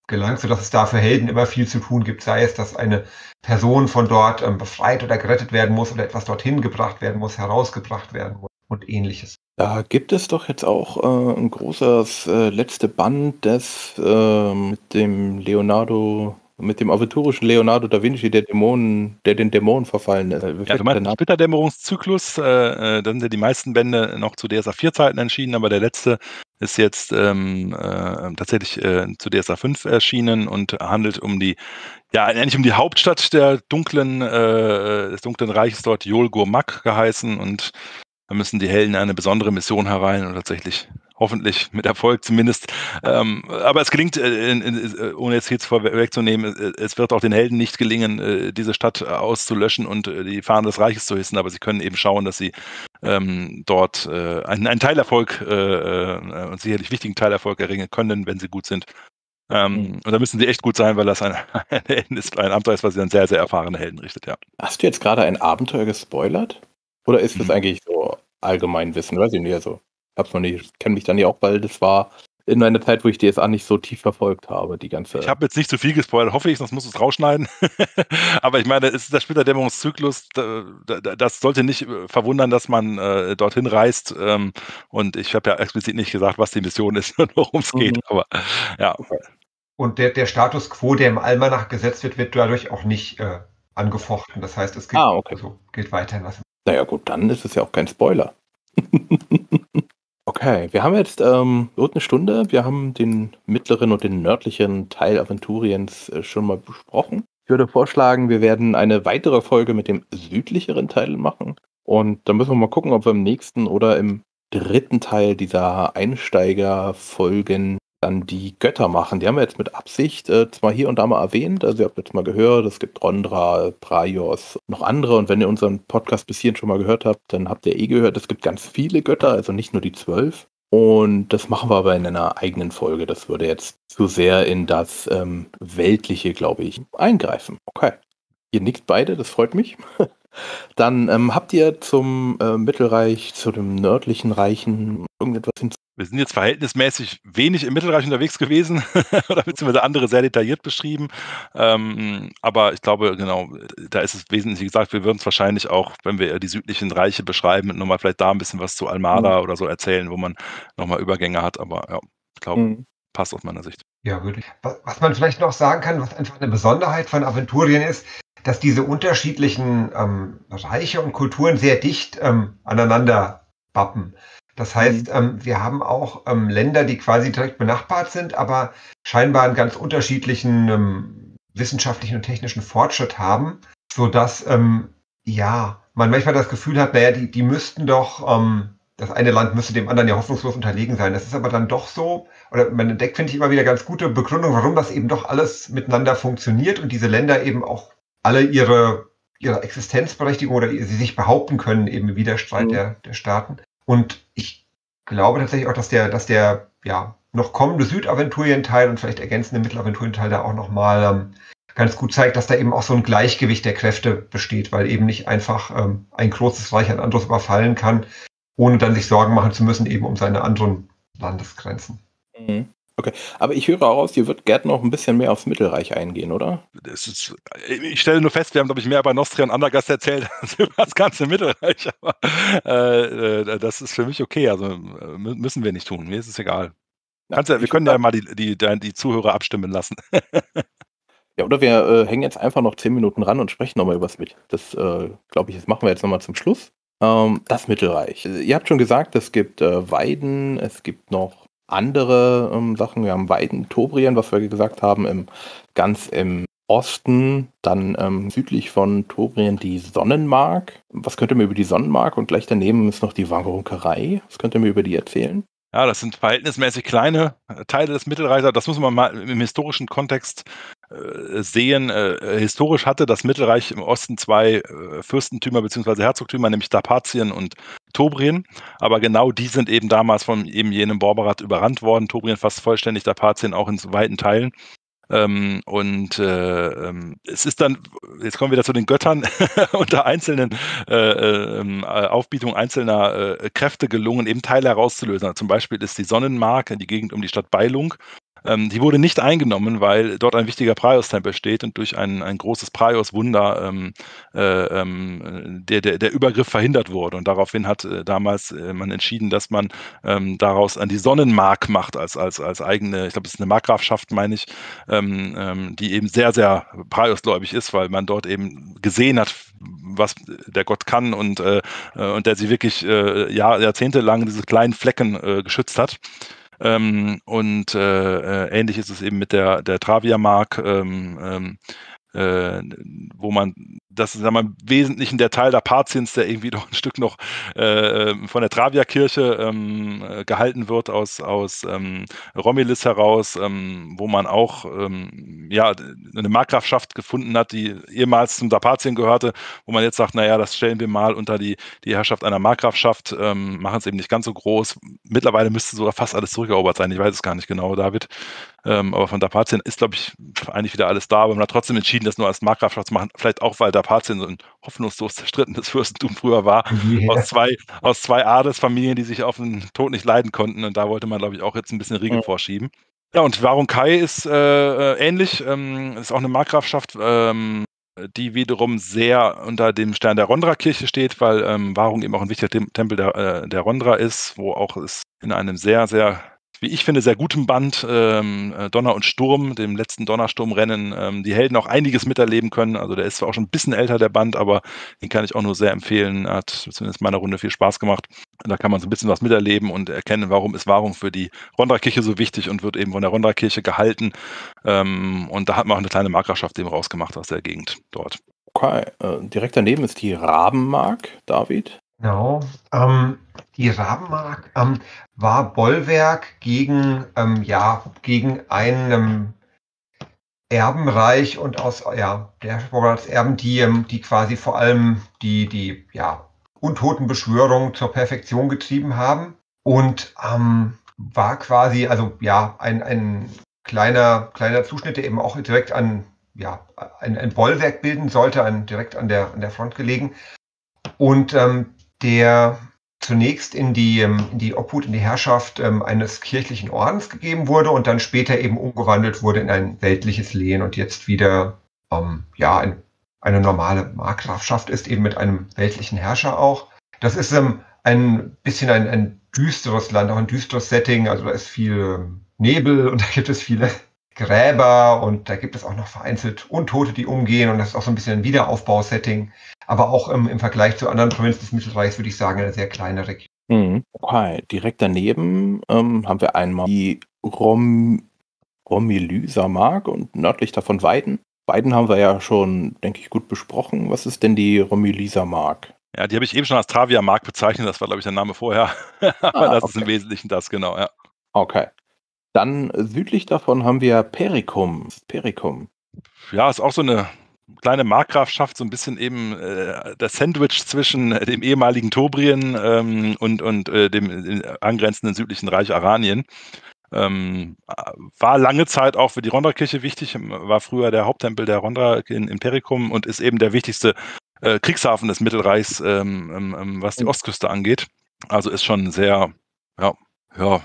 Speaker 3: gelangt, sodass es da für Helden immer viel zu tun gibt, sei es, dass eine Person von dort ähm, befreit oder gerettet werden muss oder etwas dorthin gebracht werden muss, herausgebracht werden muss und ähnliches.
Speaker 1: Da gibt es doch jetzt auch äh, ein großes äh, letzte Band des äh, mit dem Leonardo mit dem aventurischen Leonardo da Vinci, der Dämonen, der den Dämonen verfallen ist.
Speaker 2: Ja, du meinst Splitterdämmerungszyklus, äh, äh, da sind ja die meisten Bände noch zu DSA 4 Zeiten erschienen, aber der letzte ist jetzt ähm, äh, tatsächlich äh, zu DSA 5 erschienen und handelt um die, ja, eigentlich um die Hauptstadt der dunklen, äh, des dunklen Reiches dort, Yol Gurmak geheißen und da müssen die Helden eine besondere Mission herein und tatsächlich hoffentlich mit Erfolg zumindest. Ähm, aber es gelingt, äh, äh, ohne jetzt jetzt vorwegzunehmen, äh, es wird auch den Helden nicht gelingen, äh, diese Stadt auszulöschen und äh, die Fahnen des Reiches zu hissen, aber sie können eben schauen, dass sie ähm, dort äh, einen, einen Teilerfolg und sicherlich wichtigen Teilerfolg erringen können, wenn sie gut sind. Ähm, mhm. Und da müssen sie echt gut sein, weil das ein, ein, ist, ein Abenteuer ist, was sich an sehr, sehr erfahrene Helden richtet, ja.
Speaker 1: Hast du jetzt gerade ein Abenteuer gespoilert? Oder ist das mhm. eigentlich so Allgemeinwissen? Weiß ich nicht, also hab's noch nicht, kenne mich dann ja auch, weil das war in einer Zeit, wo ich DSA nicht so tief verfolgt habe, die ganze.
Speaker 2: Ich habe jetzt nicht zu viel gespoilert, hoffe ich, sonst muss es rausschneiden. Aber ich meine, es ist der Splitterdämmerungszyklus, das sollte nicht äh, verwundern, dass man äh, dorthin reist. Ähm, und ich habe ja explizit nicht gesagt, was die Mission ist und worum es mhm. geht. Aber ja.
Speaker 3: Und der, der Status quo, der im Almanach gesetzt wird, wird dadurch auch nicht äh, angefochten. Das heißt, es geht, ah, okay. also, geht weiterhin was.
Speaker 1: Naja, gut, dann ist es ja auch kein Spoiler. Okay, wir haben jetzt ähm, rund eine Stunde. Wir haben den mittleren und den nördlichen Teil Aventuriens äh, schon mal besprochen. Ich würde vorschlagen, wir werden eine weitere Folge mit dem südlicheren Teil machen. Und dann müssen wir mal gucken, ob wir im nächsten oder im dritten Teil dieser Einsteigerfolgen dann die Götter machen. Die haben wir jetzt mit Absicht äh, zwar hier und da mal erwähnt, also ihr habt jetzt mal gehört, es gibt Rondra, Praios, noch andere und wenn ihr unseren Podcast bis hierhin schon mal gehört habt, dann habt ihr eh gehört, es gibt ganz viele Götter, also nicht nur die zwölf. Und das machen wir aber in einer eigenen Folge. Das würde jetzt zu sehr in das ähm, Weltliche, glaube ich, eingreifen. Okay. Ihr nickt beide, das freut mich. Dann ähm, habt ihr zum äh, Mittelreich, zu dem nördlichen Reichen irgendetwas hinzu?
Speaker 2: Wir sind jetzt verhältnismäßig wenig im Mittelreich unterwegs gewesen oder beziehungsweise andere sehr detailliert beschrieben. Ähm, aber ich glaube, genau, da ist es wesentlich gesagt, wir würden es wahrscheinlich auch, wenn wir die südlichen Reiche beschreiben, nochmal vielleicht da ein bisschen was zu Almada mhm. oder so erzählen, wo man nochmal Übergänge hat. Aber ja, ich glaube, mhm. passt aus meiner Sicht.
Speaker 3: Ja, wirklich. Was man vielleicht noch sagen kann, was einfach eine Besonderheit von Aventurien ist, dass diese unterschiedlichen ähm, Reiche und Kulturen sehr dicht ähm, aneinander bappen. Das heißt, mhm. ähm, wir haben auch ähm, Länder, die quasi direkt benachbart sind, aber scheinbar einen ganz unterschiedlichen ähm, wissenschaftlichen und technischen Fortschritt haben, sodass ähm, ja man manchmal das Gefühl hat, naja, die, die müssten doch, ähm, das eine Land müsste dem anderen ja hoffnungslos unterlegen sein. Das ist aber dann doch so, oder man entdeckt, finde ich, immer wieder ganz gute Begründung, warum das eben doch alles miteinander funktioniert und diese Länder eben auch alle ihre, ihre Existenzberechtigung oder sie sich behaupten können, eben im Widerstreit mhm. der, der Staaten. Und ich glaube tatsächlich auch, dass der, dass der ja, noch kommende Südaventurien-Teil und vielleicht ergänzende Mittelaventurien-Teil da auch nochmal ähm, ganz gut zeigt, dass da eben auch so ein Gleichgewicht der Kräfte besteht, weil eben nicht einfach ähm, ein großes Reich ein anderes überfallen kann, ohne dann sich Sorgen machen zu müssen, eben um seine anderen Landesgrenzen.
Speaker 1: Mhm. Okay, aber ich höre heraus, hier wird Gerd noch ein bisschen mehr aufs Mittelreich eingehen, oder?
Speaker 2: Ist, ich stelle nur fest, wir haben, glaube ich, mehr über Nostria und Andergast erzählt als über das ganze Mittelreich, aber äh, äh, das ist für mich okay, also äh, müssen wir nicht tun, mir ist es egal. Ja, ja, wir können ja mal die, die, die Zuhörer abstimmen lassen.
Speaker 1: ja, oder wir äh, hängen jetzt einfach noch zehn Minuten ran und sprechen nochmal über das mit. Das, äh, glaube ich, das machen wir jetzt nochmal zum Schluss. Ähm, das Mittelreich. Ihr habt schon gesagt, es gibt äh, Weiden, es gibt noch andere ähm, Sachen. Wir haben Weiden, Tobrien, was wir gesagt haben, im, ganz im Osten, dann ähm, südlich von Tobrien die Sonnenmark. Was könnt ihr mir über die Sonnenmark und gleich daneben ist noch die Wangerunkerei. Was könnt ihr mir über die erzählen?
Speaker 2: Ja, das sind verhältnismäßig kleine äh, Teile des Mittelreichs. Das muss man mal im historischen Kontext äh, sehen. Äh, historisch hatte das Mittelreich im Osten zwei Fürstentümer bzw. Herzogtümer, nämlich Dapatien und Tobrien. Aber genau die sind eben damals von eben jenem Borberat überrannt worden. Tobrien fast vollständig, Dapatien auch in weiten Teilen. Ähm, und äh, ähm, es ist dann, jetzt kommen wir wieder zu den Göttern, unter einzelnen äh, äh, Aufbietungen einzelner äh, Kräfte gelungen, eben Teile herauszulösen. Zum Beispiel ist die Sonnenmark, die Gegend um die Stadt Beilung, ähm, die wurde nicht eingenommen, weil dort ein wichtiger Praios-Tempel steht und durch ein, ein großes Praios-Wunder ähm, äh, ähm, der, der, der Übergriff verhindert wurde. Und daraufhin hat äh, damals äh, man entschieden, dass man ähm, daraus an die Sonnenmark macht, als, als, als eigene, ich glaube, es ist eine Markgrafschaft, meine ich, ähm, ähm, die eben sehr, sehr Praios-gläubig ist, weil man dort eben gesehen hat, was der Gott kann und, äh, äh und der sie wirklich äh, Jahr, jahrzehntelang diese kleinen Flecken äh, geschützt hat. Ähm, und äh, äh, ähnlich ist es eben mit der, der Travia-Mark. Ähm, ähm, äh, wo man, das ist im Wesentlichen der Teil der Patiens, der irgendwie noch ein Stück noch äh, ähm, von der Travia-Kirche ähm, äh, gehalten wird aus, aus ähm, Romulus heraus, ähm, wo man auch ähm, ja, eine Markgrafschaft gefunden hat, die ehemals zum Dapatien gehörte, wo man jetzt sagt, naja, das stellen wir mal unter die, die Herrschaft einer Markgrafschaft, ähm, machen es eben nicht ganz so groß. Mittlerweile müsste sogar fast alles zurückerobert sein, ich weiß es gar nicht genau, David. Ähm, aber von Dapatien ist, glaube ich, eigentlich wieder alles da, aber man hat trotzdem entschieden, das nur als Markgrafschaft zu machen. Vielleicht auch, weil Dapatien so ein hoffnungslos zerstrittenes Fürstentum früher war. Yeah. Aus, zwei, aus zwei Adelsfamilien, die sich auf den Tod nicht leiden konnten. Und da wollte man, glaube ich, auch jetzt ein bisschen Riegel mhm. vorschieben. Ja, und Warunkai ist äh, äh, ähnlich. Ähm, ist auch eine Markgrafschaft. Ähm, die wiederum sehr unter dem Stern der Rondra-Kirche steht, weil ähm, Warung eben auch ein wichtiger Tempel der, äh, der Rondra ist, wo auch es in einem sehr, sehr wie ich finde, sehr gutem Band, ähm, äh, Donner und Sturm, dem letzten Donnersturmrennen, ähm, die Helden auch einiges miterleben können. Also der ist zwar auch schon ein bisschen älter, der Band, aber den kann ich auch nur sehr empfehlen. Hat zumindest in meiner Runde viel Spaß gemacht. Da kann man so ein bisschen was miterleben und erkennen, warum ist Wahrung für die Rondra-Kirche so wichtig und wird eben von der Rondra-Kirche gehalten. Ähm, und da hat man auch eine kleine Markgrafschaft eben rausgemacht aus der Gegend dort.
Speaker 1: Okay, äh, direkt daneben ist die Rabenmark, David.
Speaker 3: Genau. Ähm, Die Rabenmark ähm, war Bollwerk gegen, ähm, ja, gegen ein ähm, Erbenreich und aus ja, der Erben, die, ähm, die quasi vor allem die, die ja, Untotenbeschwörung zur Perfektion getrieben haben und ähm, war quasi, also ja, ein, ein kleiner, kleiner Zuschnitt, der eben auch direkt an, ja, ein, ein Bollwerk bilden sollte, an, direkt an der, an der Front gelegen. Und ähm, der zunächst in die, ähm, in die Obhut, in die Herrschaft ähm, eines kirchlichen Ordens gegeben wurde und dann später eben umgewandelt wurde in ein weltliches Lehen und jetzt wieder ähm, ja, ein, eine normale Markgrafschaft ist, eben mit einem weltlichen Herrscher auch. Das ist ähm, ein bisschen ein, ein düsteres Land, auch ein düsteres Setting. Also da ist viel ähm, Nebel und da gibt es viele Gräber und da gibt es auch noch vereinzelt Untote, die umgehen und das ist auch so ein bisschen ein Wiederaufbausetting. Aber auch im, im Vergleich zu anderen Provinzen des Mittelreichs würde ich sagen, eine sehr kleine Region.
Speaker 1: Mhm. Okay, direkt daneben ähm, haben wir einmal die Rom Romelyser Mark und nördlich davon Weiden. Weiden haben wir ja schon, denke ich, gut besprochen. Was ist denn die Romelyser Mark?
Speaker 2: Ja, die habe ich eben schon als Travia Mark bezeichnet. Das war, glaube ich, der Name vorher. Aber ah, das okay. ist im Wesentlichen das, genau, ja.
Speaker 1: Okay. Dann südlich davon haben wir Pericum. Pericum.
Speaker 2: Ja, ist auch so eine kleine Markgrafschaft, so ein bisschen eben äh, das Sandwich zwischen dem ehemaligen Tobrien ähm, und, und äh, dem äh, angrenzenden südlichen Reich Aranien. Ähm, war lange Zeit auch für die Rondra-Kirche wichtig, war früher der Haupttempel der Rondra in, in Pericum und ist eben der wichtigste äh, Kriegshafen des Mittelreichs, ähm, ähm, ähm was die mhm. Ostküste angeht. Also ist schon sehr, ja, ja,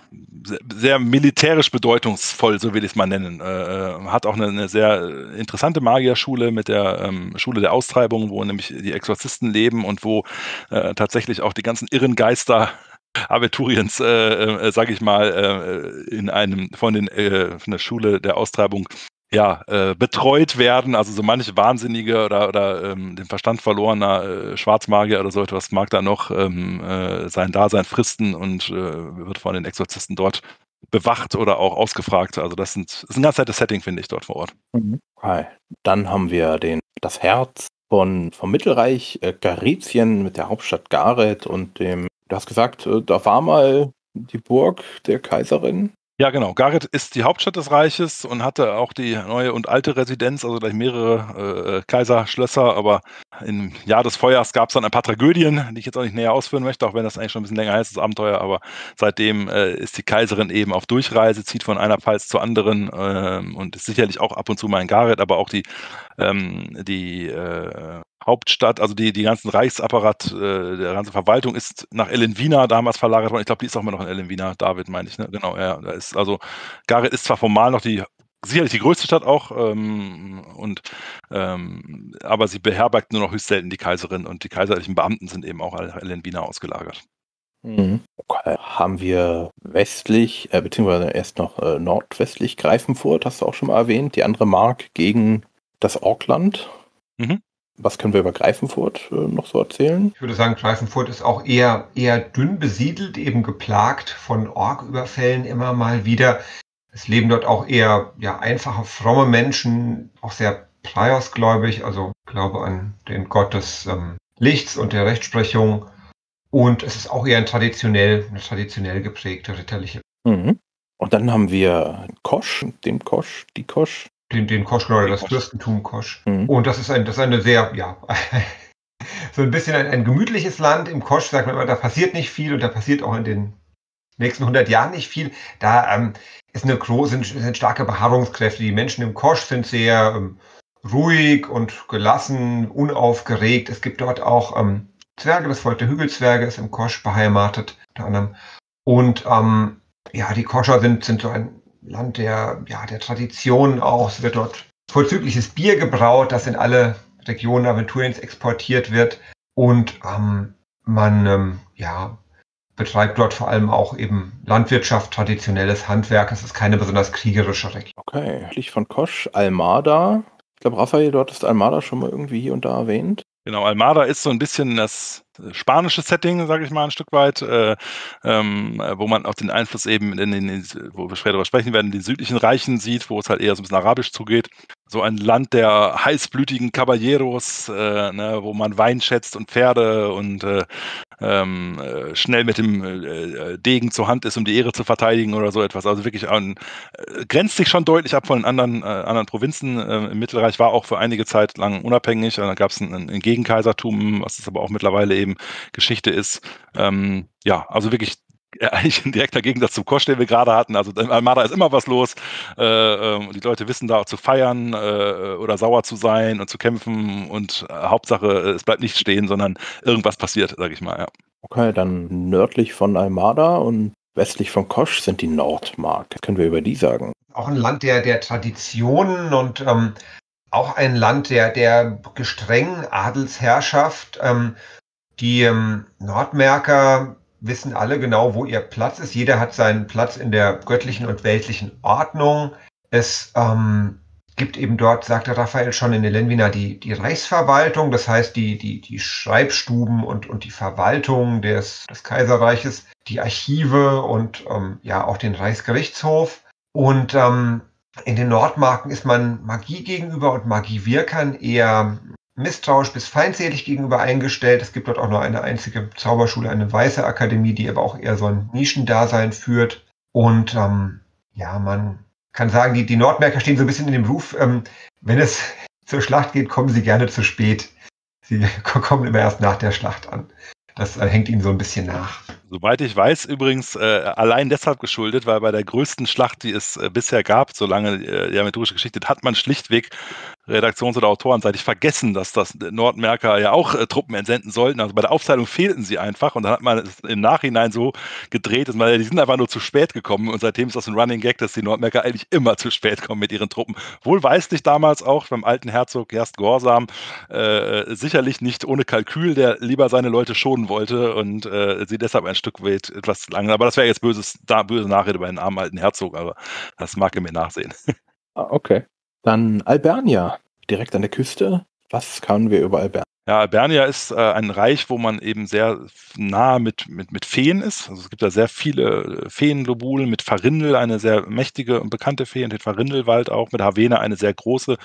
Speaker 2: sehr, militärisch bedeutungsvoll, so will ich es mal nennen. Äh, äh, hat auch eine, eine, sehr interessante Magierschule mit der ähm, Schule der Austreibung, wo nämlich die Exorzisten leben und wo äh, tatsächlich auch die ganzen irren Geister Aventuriens, äh, äh, sage ich mal, äh, in einem von den äh, von der Schule der Austreibung ja, äh, betreut werden. Also so manche Wahnsinnige oder, oder ähm, den Verstand verlorener äh, Schwarzmagier oder so etwas mag da noch ähm, äh, sein Dasein fristen und äh, wird von den Exorzisten dort bewacht oder auch ausgefragt. Also das, sind, ist ein ganz nettes Setting, finde ich, dort vor Ort.
Speaker 1: Mhm. Okay. Dann haben wir den, das Herz von, vom Mittelreich, äh, Garizien mit der Hauptstadt Gareth und dem, du hast gesagt, äh, da war mal die Burg der Kaiserin.
Speaker 2: Ja, genau. Gareth ist die Hauptstadt des Reiches und hatte auch die neue und alte Residenz, also gleich mehrere äh, Kaiserschlösser. Aber im Jahr des Feuers gab es dann ein paar Tragödien, die ich jetzt auch nicht näher ausführen möchte, auch wenn das eigentlich schon ein bisschen länger heißt, das Abenteuer. Aber seitdem äh, ist die Kaiserin eben auf Durchreise, zieht von einer Pfalz zur anderen äh, und ist sicherlich auch ab und zu mal in Gareth, aber auch die, ähm, die äh, Hauptstadt, also die, die ganzen Reichsapparat, äh, der ganze Verwaltung ist nach Ellenwina damals verlagert worden. Ich glaube, die ist auch immer noch in Ellenwina, David, meine ich. Ne? Genau, ja. Da ist, also Gareth ist zwar formal noch die sicherlich die größte Stadt auch, ähm, und, ähm, aber sie beherbergt nur noch höchst selten die Kaiserin und die kaiserlichen Beamten sind eben auch alle in Wiener ausgelagert.
Speaker 1: Mhm. Okay. Haben wir westlich, äh, beziehungsweise erst noch äh, nordwestlich Greifenfurt, hast du auch schon mal erwähnt, die andere Mark gegen das Orkland. Mhm. Was können wir über Greifenfurt äh, noch so erzählen?
Speaker 3: Ich würde sagen, Greifenfurt ist auch eher, eher dünn besiedelt, eben geplagt von Orküberfällen immer mal wieder. Es leben dort auch eher ja, einfache, fromme Menschen, auch sehr priosgläubig, also glaube an den Gott des ähm, Lichts und der Rechtsprechung. Und es ist auch eher ein traditionell, eine traditionell geprägte ritterliche.
Speaker 1: Mhm. Und dann haben wir Kosch, den Kosch, die Kosch
Speaker 3: den, den Kosch, genau, das Fürstentum Kosch. Mhm. Und das ist, ein, das ist eine sehr, ja, so ein bisschen ein, ein, gemütliches Land. Im Kosch sagt man immer, da passiert nicht viel und da passiert auch in den nächsten 100 Jahren nicht viel. Da ähm, ist eine große, sind, sind starke Beharrungskräfte. Die Menschen im Kosch sind sehr ähm, ruhig und gelassen, unaufgeregt. Es gibt dort auch ähm, Zwerge, das Volk der Hügelzwerge ist im Kosch beheimatet, unter anderem. Und ähm, ja, die Koscher sind, sind so ein Land der, ja, der Tradition auch. Es wird dort vorzügliches Bier gebraut, das in alle Regionen Aventuriens exportiert wird. Und ähm, man ähm, ja, betreibt dort vor allem auch eben Landwirtschaft, traditionelles Handwerk. Es ist keine besonders kriegerische Region.
Speaker 1: Okay, Licht von Kosch, Almada. Ich glaube, Raphael, dort ist Almada schon mal irgendwie hier und da erwähnt.
Speaker 2: Genau, Almada ist so ein bisschen das spanisches Setting, sage ich mal, ein Stück weit, äh, ähm, wo man auch den Einfluss eben in den, wo wir später sprechen werden, in den südlichen Reichen sieht, wo es halt eher so ein bisschen arabisch zugeht. So ein Land der heißblütigen Caballeros, äh, ne, wo man Wein schätzt und Pferde und äh, ähm, äh, schnell mit dem äh, Degen zur Hand ist, um die Ehre zu verteidigen oder so etwas. Also wirklich an, äh, grenzt sich schon deutlich ab von den anderen, äh, anderen Provinzen. Äh, Im Mittelreich war auch für einige Zeit lang unabhängig. Dann gab es ein, ein, Gegenkaisertum, was es aber auch mittlerweile eben Geschichte ist. Ähm, ja, also wirklich eigentlich ein direkter Gegensatz zum Kosch, den wir gerade hatten. Also in Almada ist immer was los. Äh, ähm, die Leute wissen da auch zu feiern äh, oder sauer zu sein und zu kämpfen. Und äh, Hauptsache, es bleibt nicht stehen, sondern irgendwas passiert, sage ich mal. Ja.
Speaker 1: Okay, dann nördlich von Almada und westlich von Kosch sind die Nordmark. Können wir über die sagen?
Speaker 3: Auch ein Land der, der Traditionen und ähm, auch ein Land der, der gestrengen Adelsherrschaft. Ähm, die ähm, Nordmärker wissen alle genau, wo ihr Platz ist. Jeder hat seinen Platz in der göttlichen und weltlichen Ordnung. Es ähm, gibt eben dort, sagte Raphael schon in Elenvina, die, die Reichsverwaltung, das heißt die, die, die Schreibstuben und, und die Verwaltung des, des Kaiserreiches, die Archive und ähm, ja auch den Reichsgerichtshof. Und ähm, in den Nordmarken ist man Magie gegenüber und Magiewirkern eher misstrauisch bis feindselig gegenüber eingestellt. Es gibt dort auch nur eine einzige Zauberschule, eine weiße Akademie, die aber auch eher so ein Nischendasein führt. Und ähm, ja, man kann sagen, die, die Nordmärker stehen so ein bisschen in dem Ruf, ähm, wenn es zur Schlacht geht, kommen sie gerne zu spät. Sie kommen immer erst nach der Schlacht an. Das äh, hängt ihnen so ein bisschen nach.
Speaker 2: Soweit ich weiß, übrigens äh, allein deshalb geschuldet, weil bei der größten Schlacht, die es äh, bisher gab, solange äh, die aventurische Geschichte, hat man schlichtweg redaktions- oder autorenseitig vergessen, dass das Nordmerker ja auch äh, Truppen entsenden sollten. Also bei der Aufteilung fehlten sie einfach und dann hat man es im Nachhinein so gedreht, dass man, die sind einfach nur zu spät gekommen und seitdem ist das ein Running Gag, dass die Nordmerker eigentlich immer zu spät kommen mit ihren Truppen. Wohlweislich damals auch beim alten Herzog Gerst Gorsam, äh, sicherlich nicht ohne Kalkül, der lieber seine Leute schonen wollte und äh, sie deshalb ein Stück weit etwas lang. Aber das wäre jetzt böses, da, böse Nachrede bei einem armen alten Herzog, aber das mag er mir nachsehen.
Speaker 1: Ah, okay. Dann Albernia, direkt an der Küste. Was können wir über Albernia?
Speaker 2: Ja, Albernia ist äh, ein Reich, wo man eben sehr nah mit, mit, mit Feen ist. Also es gibt da sehr viele Feenlobulen, mit Farindel, eine sehr mächtige und bekannte Fee, und den Farindelwald auch, mit Havena eine sehr große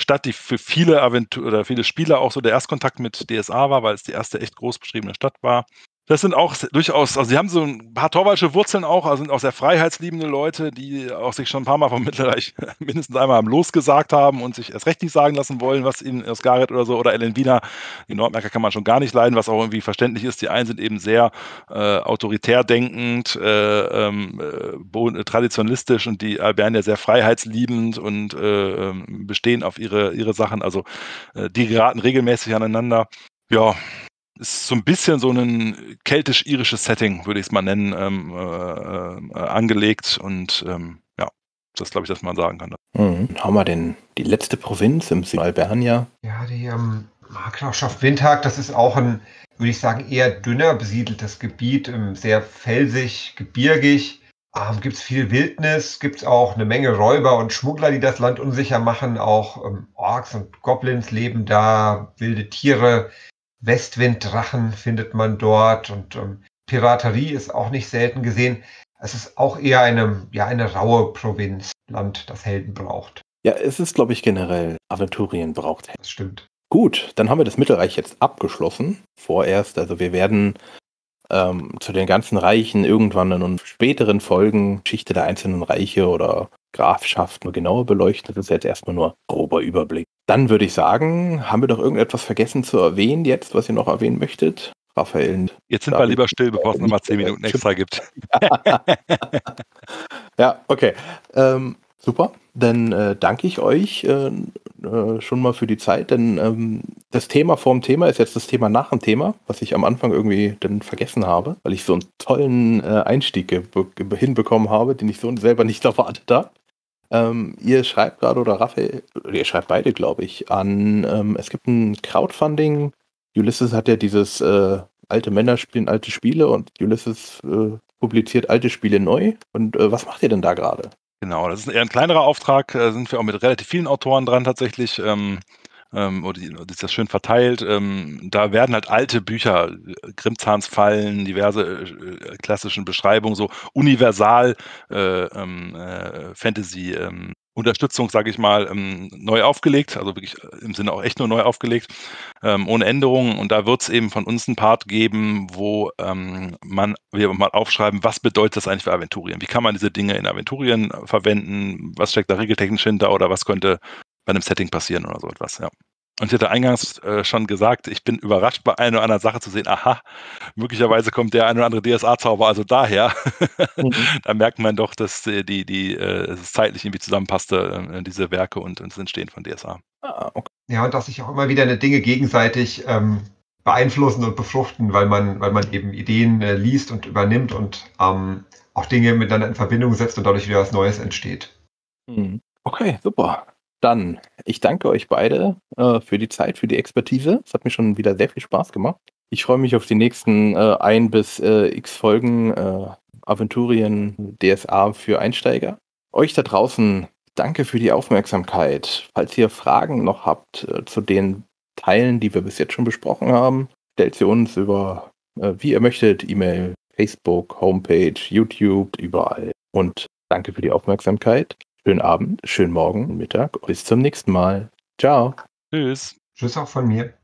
Speaker 2: Stadt, die für viele Aventur oder viele Spieler auch so der Erstkontakt mit DSA war, weil es die erste echt groß beschriebene Stadt war. Das sind auch durchaus, also sie haben so ein paar torwaldsche Wurzeln auch, also sind auch sehr freiheitsliebende Leute, die auch sich schon ein paar Mal vom Mittelreich mindestens einmal am Los gesagt haben und sich erst recht nicht sagen lassen wollen, was ihnen aus Gareth oder so oder Ellen Wiener, die Nordmerker kann man schon gar nicht leiden, was auch irgendwie verständlich ist. Die einen sind eben sehr äh, autoritär denkend, äh, ähm, äh, traditionalistisch und die Albernier sehr freiheitsliebend und äh, ähm, bestehen auf ihre, ihre Sachen. Also äh, die geraten regelmäßig aneinander. Ja, ist so ein bisschen so ein keltisch-irisches Setting, würde ich es mal nennen, ähm, äh, äh, angelegt. Und ähm, ja, das glaube ich, dass man sagen kann.
Speaker 1: Mhm. Haben wir denn die letzte Provinz im Süden Albernia?
Speaker 3: Ja, die ähm, Markgrafschaft Windhag, das ist auch ein, würde ich sagen, eher dünner besiedeltes Gebiet, ähm, sehr felsig, gebirgig. Ähm, gibt es viel Wildnis, gibt es auch eine Menge Räuber und Schmuggler, die das Land unsicher machen. Auch ähm, Orks und Goblins leben da, wilde Tiere. Westwinddrachen findet man dort und ähm, Piraterie ist auch nicht selten gesehen. Es ist auch eher eine, ja, eine raue Provinz, Land, das Helden braucht.
Speaker 1: Ja, es ist, glaube ich, generell Aventurien braucht
Speaker 3: Helden. Das stimmt.
Speaker 1: Gut, dann haben wir das Mittelreich jetzt abgeschlossen. Vorerst, also wir werden ähm, zu den ganzen Reichen irgendwann in späteren Folgen Geschichte der einzelnen Reiche oder Grafschaften genauer beleuchten. Das ist jetzt erstmal nur grober Überblick. Dann würde ich sagen, haben wir doch irgendetwas vergessen zu erwähnen jetzt, was ihr noch erwähnen möchtet? Raphael.
Speaker 2: Jetzt sind wir lieber still, bevor es nochmal zehn Minuten extra gibt.
Speaker 1: ja, okay. Ähm, super. Dann äh, danke ich euch äh, äh, schon mal für die Zeit, denn ähm, das Thema vorm Thema ist jetzt das Thema nach dem Thema, was ich am Anfang irgendwie dann vergessen habe, weil ich so einen tollen äh, Einstieg hinbekommen habe, den ich so selber nicht erwartet habe. Ähm, ihr schreibt gerade, oder Raphael, ihr schreibt beide, glaube ich, an, ähm, es gibt ein Crowdfunding. Ulysses hat ja dieses äh, alte Männer spielen alte Spiele und Ulysses äh, publiziert alte Spiele neu. Und was macht ihr denn da gerade?
Speaker 2: Genau, das ist eher ein kleinerer Auftrag, da sind wir auch mit relativ vielen Autoren dran tatsächlich. Ähm, ähm, oder die, ist das schön verteilt. Ähm, da werden halt alte Bücher, Grimmzahns Fallen, diverse äh, klassischen Beschreibungen, so universal äh, ähm, äh, Fantasy ähm, Unterstützung, sage ich mal, ähm, neu aufgelegt, also wirklich äh, im Sinne auch echt nur neu aufgelegt, ähm, ohne Änderungen. Und da wird es eben von uns einen Part geben, wo ähm, man, wir mal aufschreiben, was bedeutet das eigentlich für Aventurien? Wie kann man diese Dinge in Aventurien verwenden? Was steckt da regeltechnisch hinter oder was könnte bei einem Setting passieren oder so etwas, ja. Und ich hatte eingangs äh, schon gesagt, ich bin überrascht bei einer oder anderen Sache zu sehen, aha, möglicherweise kommt der eine oder andere DSA-Zauber also daher. Mhm. da merkt man doch, dass die, die, die äh, es zeitlich irgendwie zusammenpasste, äh, diese Werke und, und das Entstehen von DSA.
Speaker 3: Ah, okay. Ja, und dass sich auch immer wieder eine Dinge gegenseitig ähm, beeinflussen und befruchten, weil man, weil man eben Ideen äh, liest und übernimmt und ähm, auch Dinge miteinander in Verbindung setzt und dadurch wieder was Neues entsteht.
Speaker 1: Mhm. Okay, super. Dann, ich danke euch beide äh, für die Zeit, für die Expertise. Es hat mir schon wieder sehr viel Spaß gemacht. Ich freue mich auf die nächsten äh, ein bis äh, x Folgen äh, Aventurien DSA für Einsteiger. Euch da draußen, danke für die Aufmerksamkeit. Falls ihr Fragen noch habt äh, zu den Teilen, die wir bis jetzt schon besprochen haben, stellt sie uns über, äh, wie ihr möchtet, E-Mail, Facebook, Homepage, YouTube, überall. Und danke für die Aufmerksamkeit. Schönen Abend, schönen Morgen, Mittag. Bis zum nächsten Mal. Ciao.
Speaker 3: Tschüss. Tschüss auch von mir.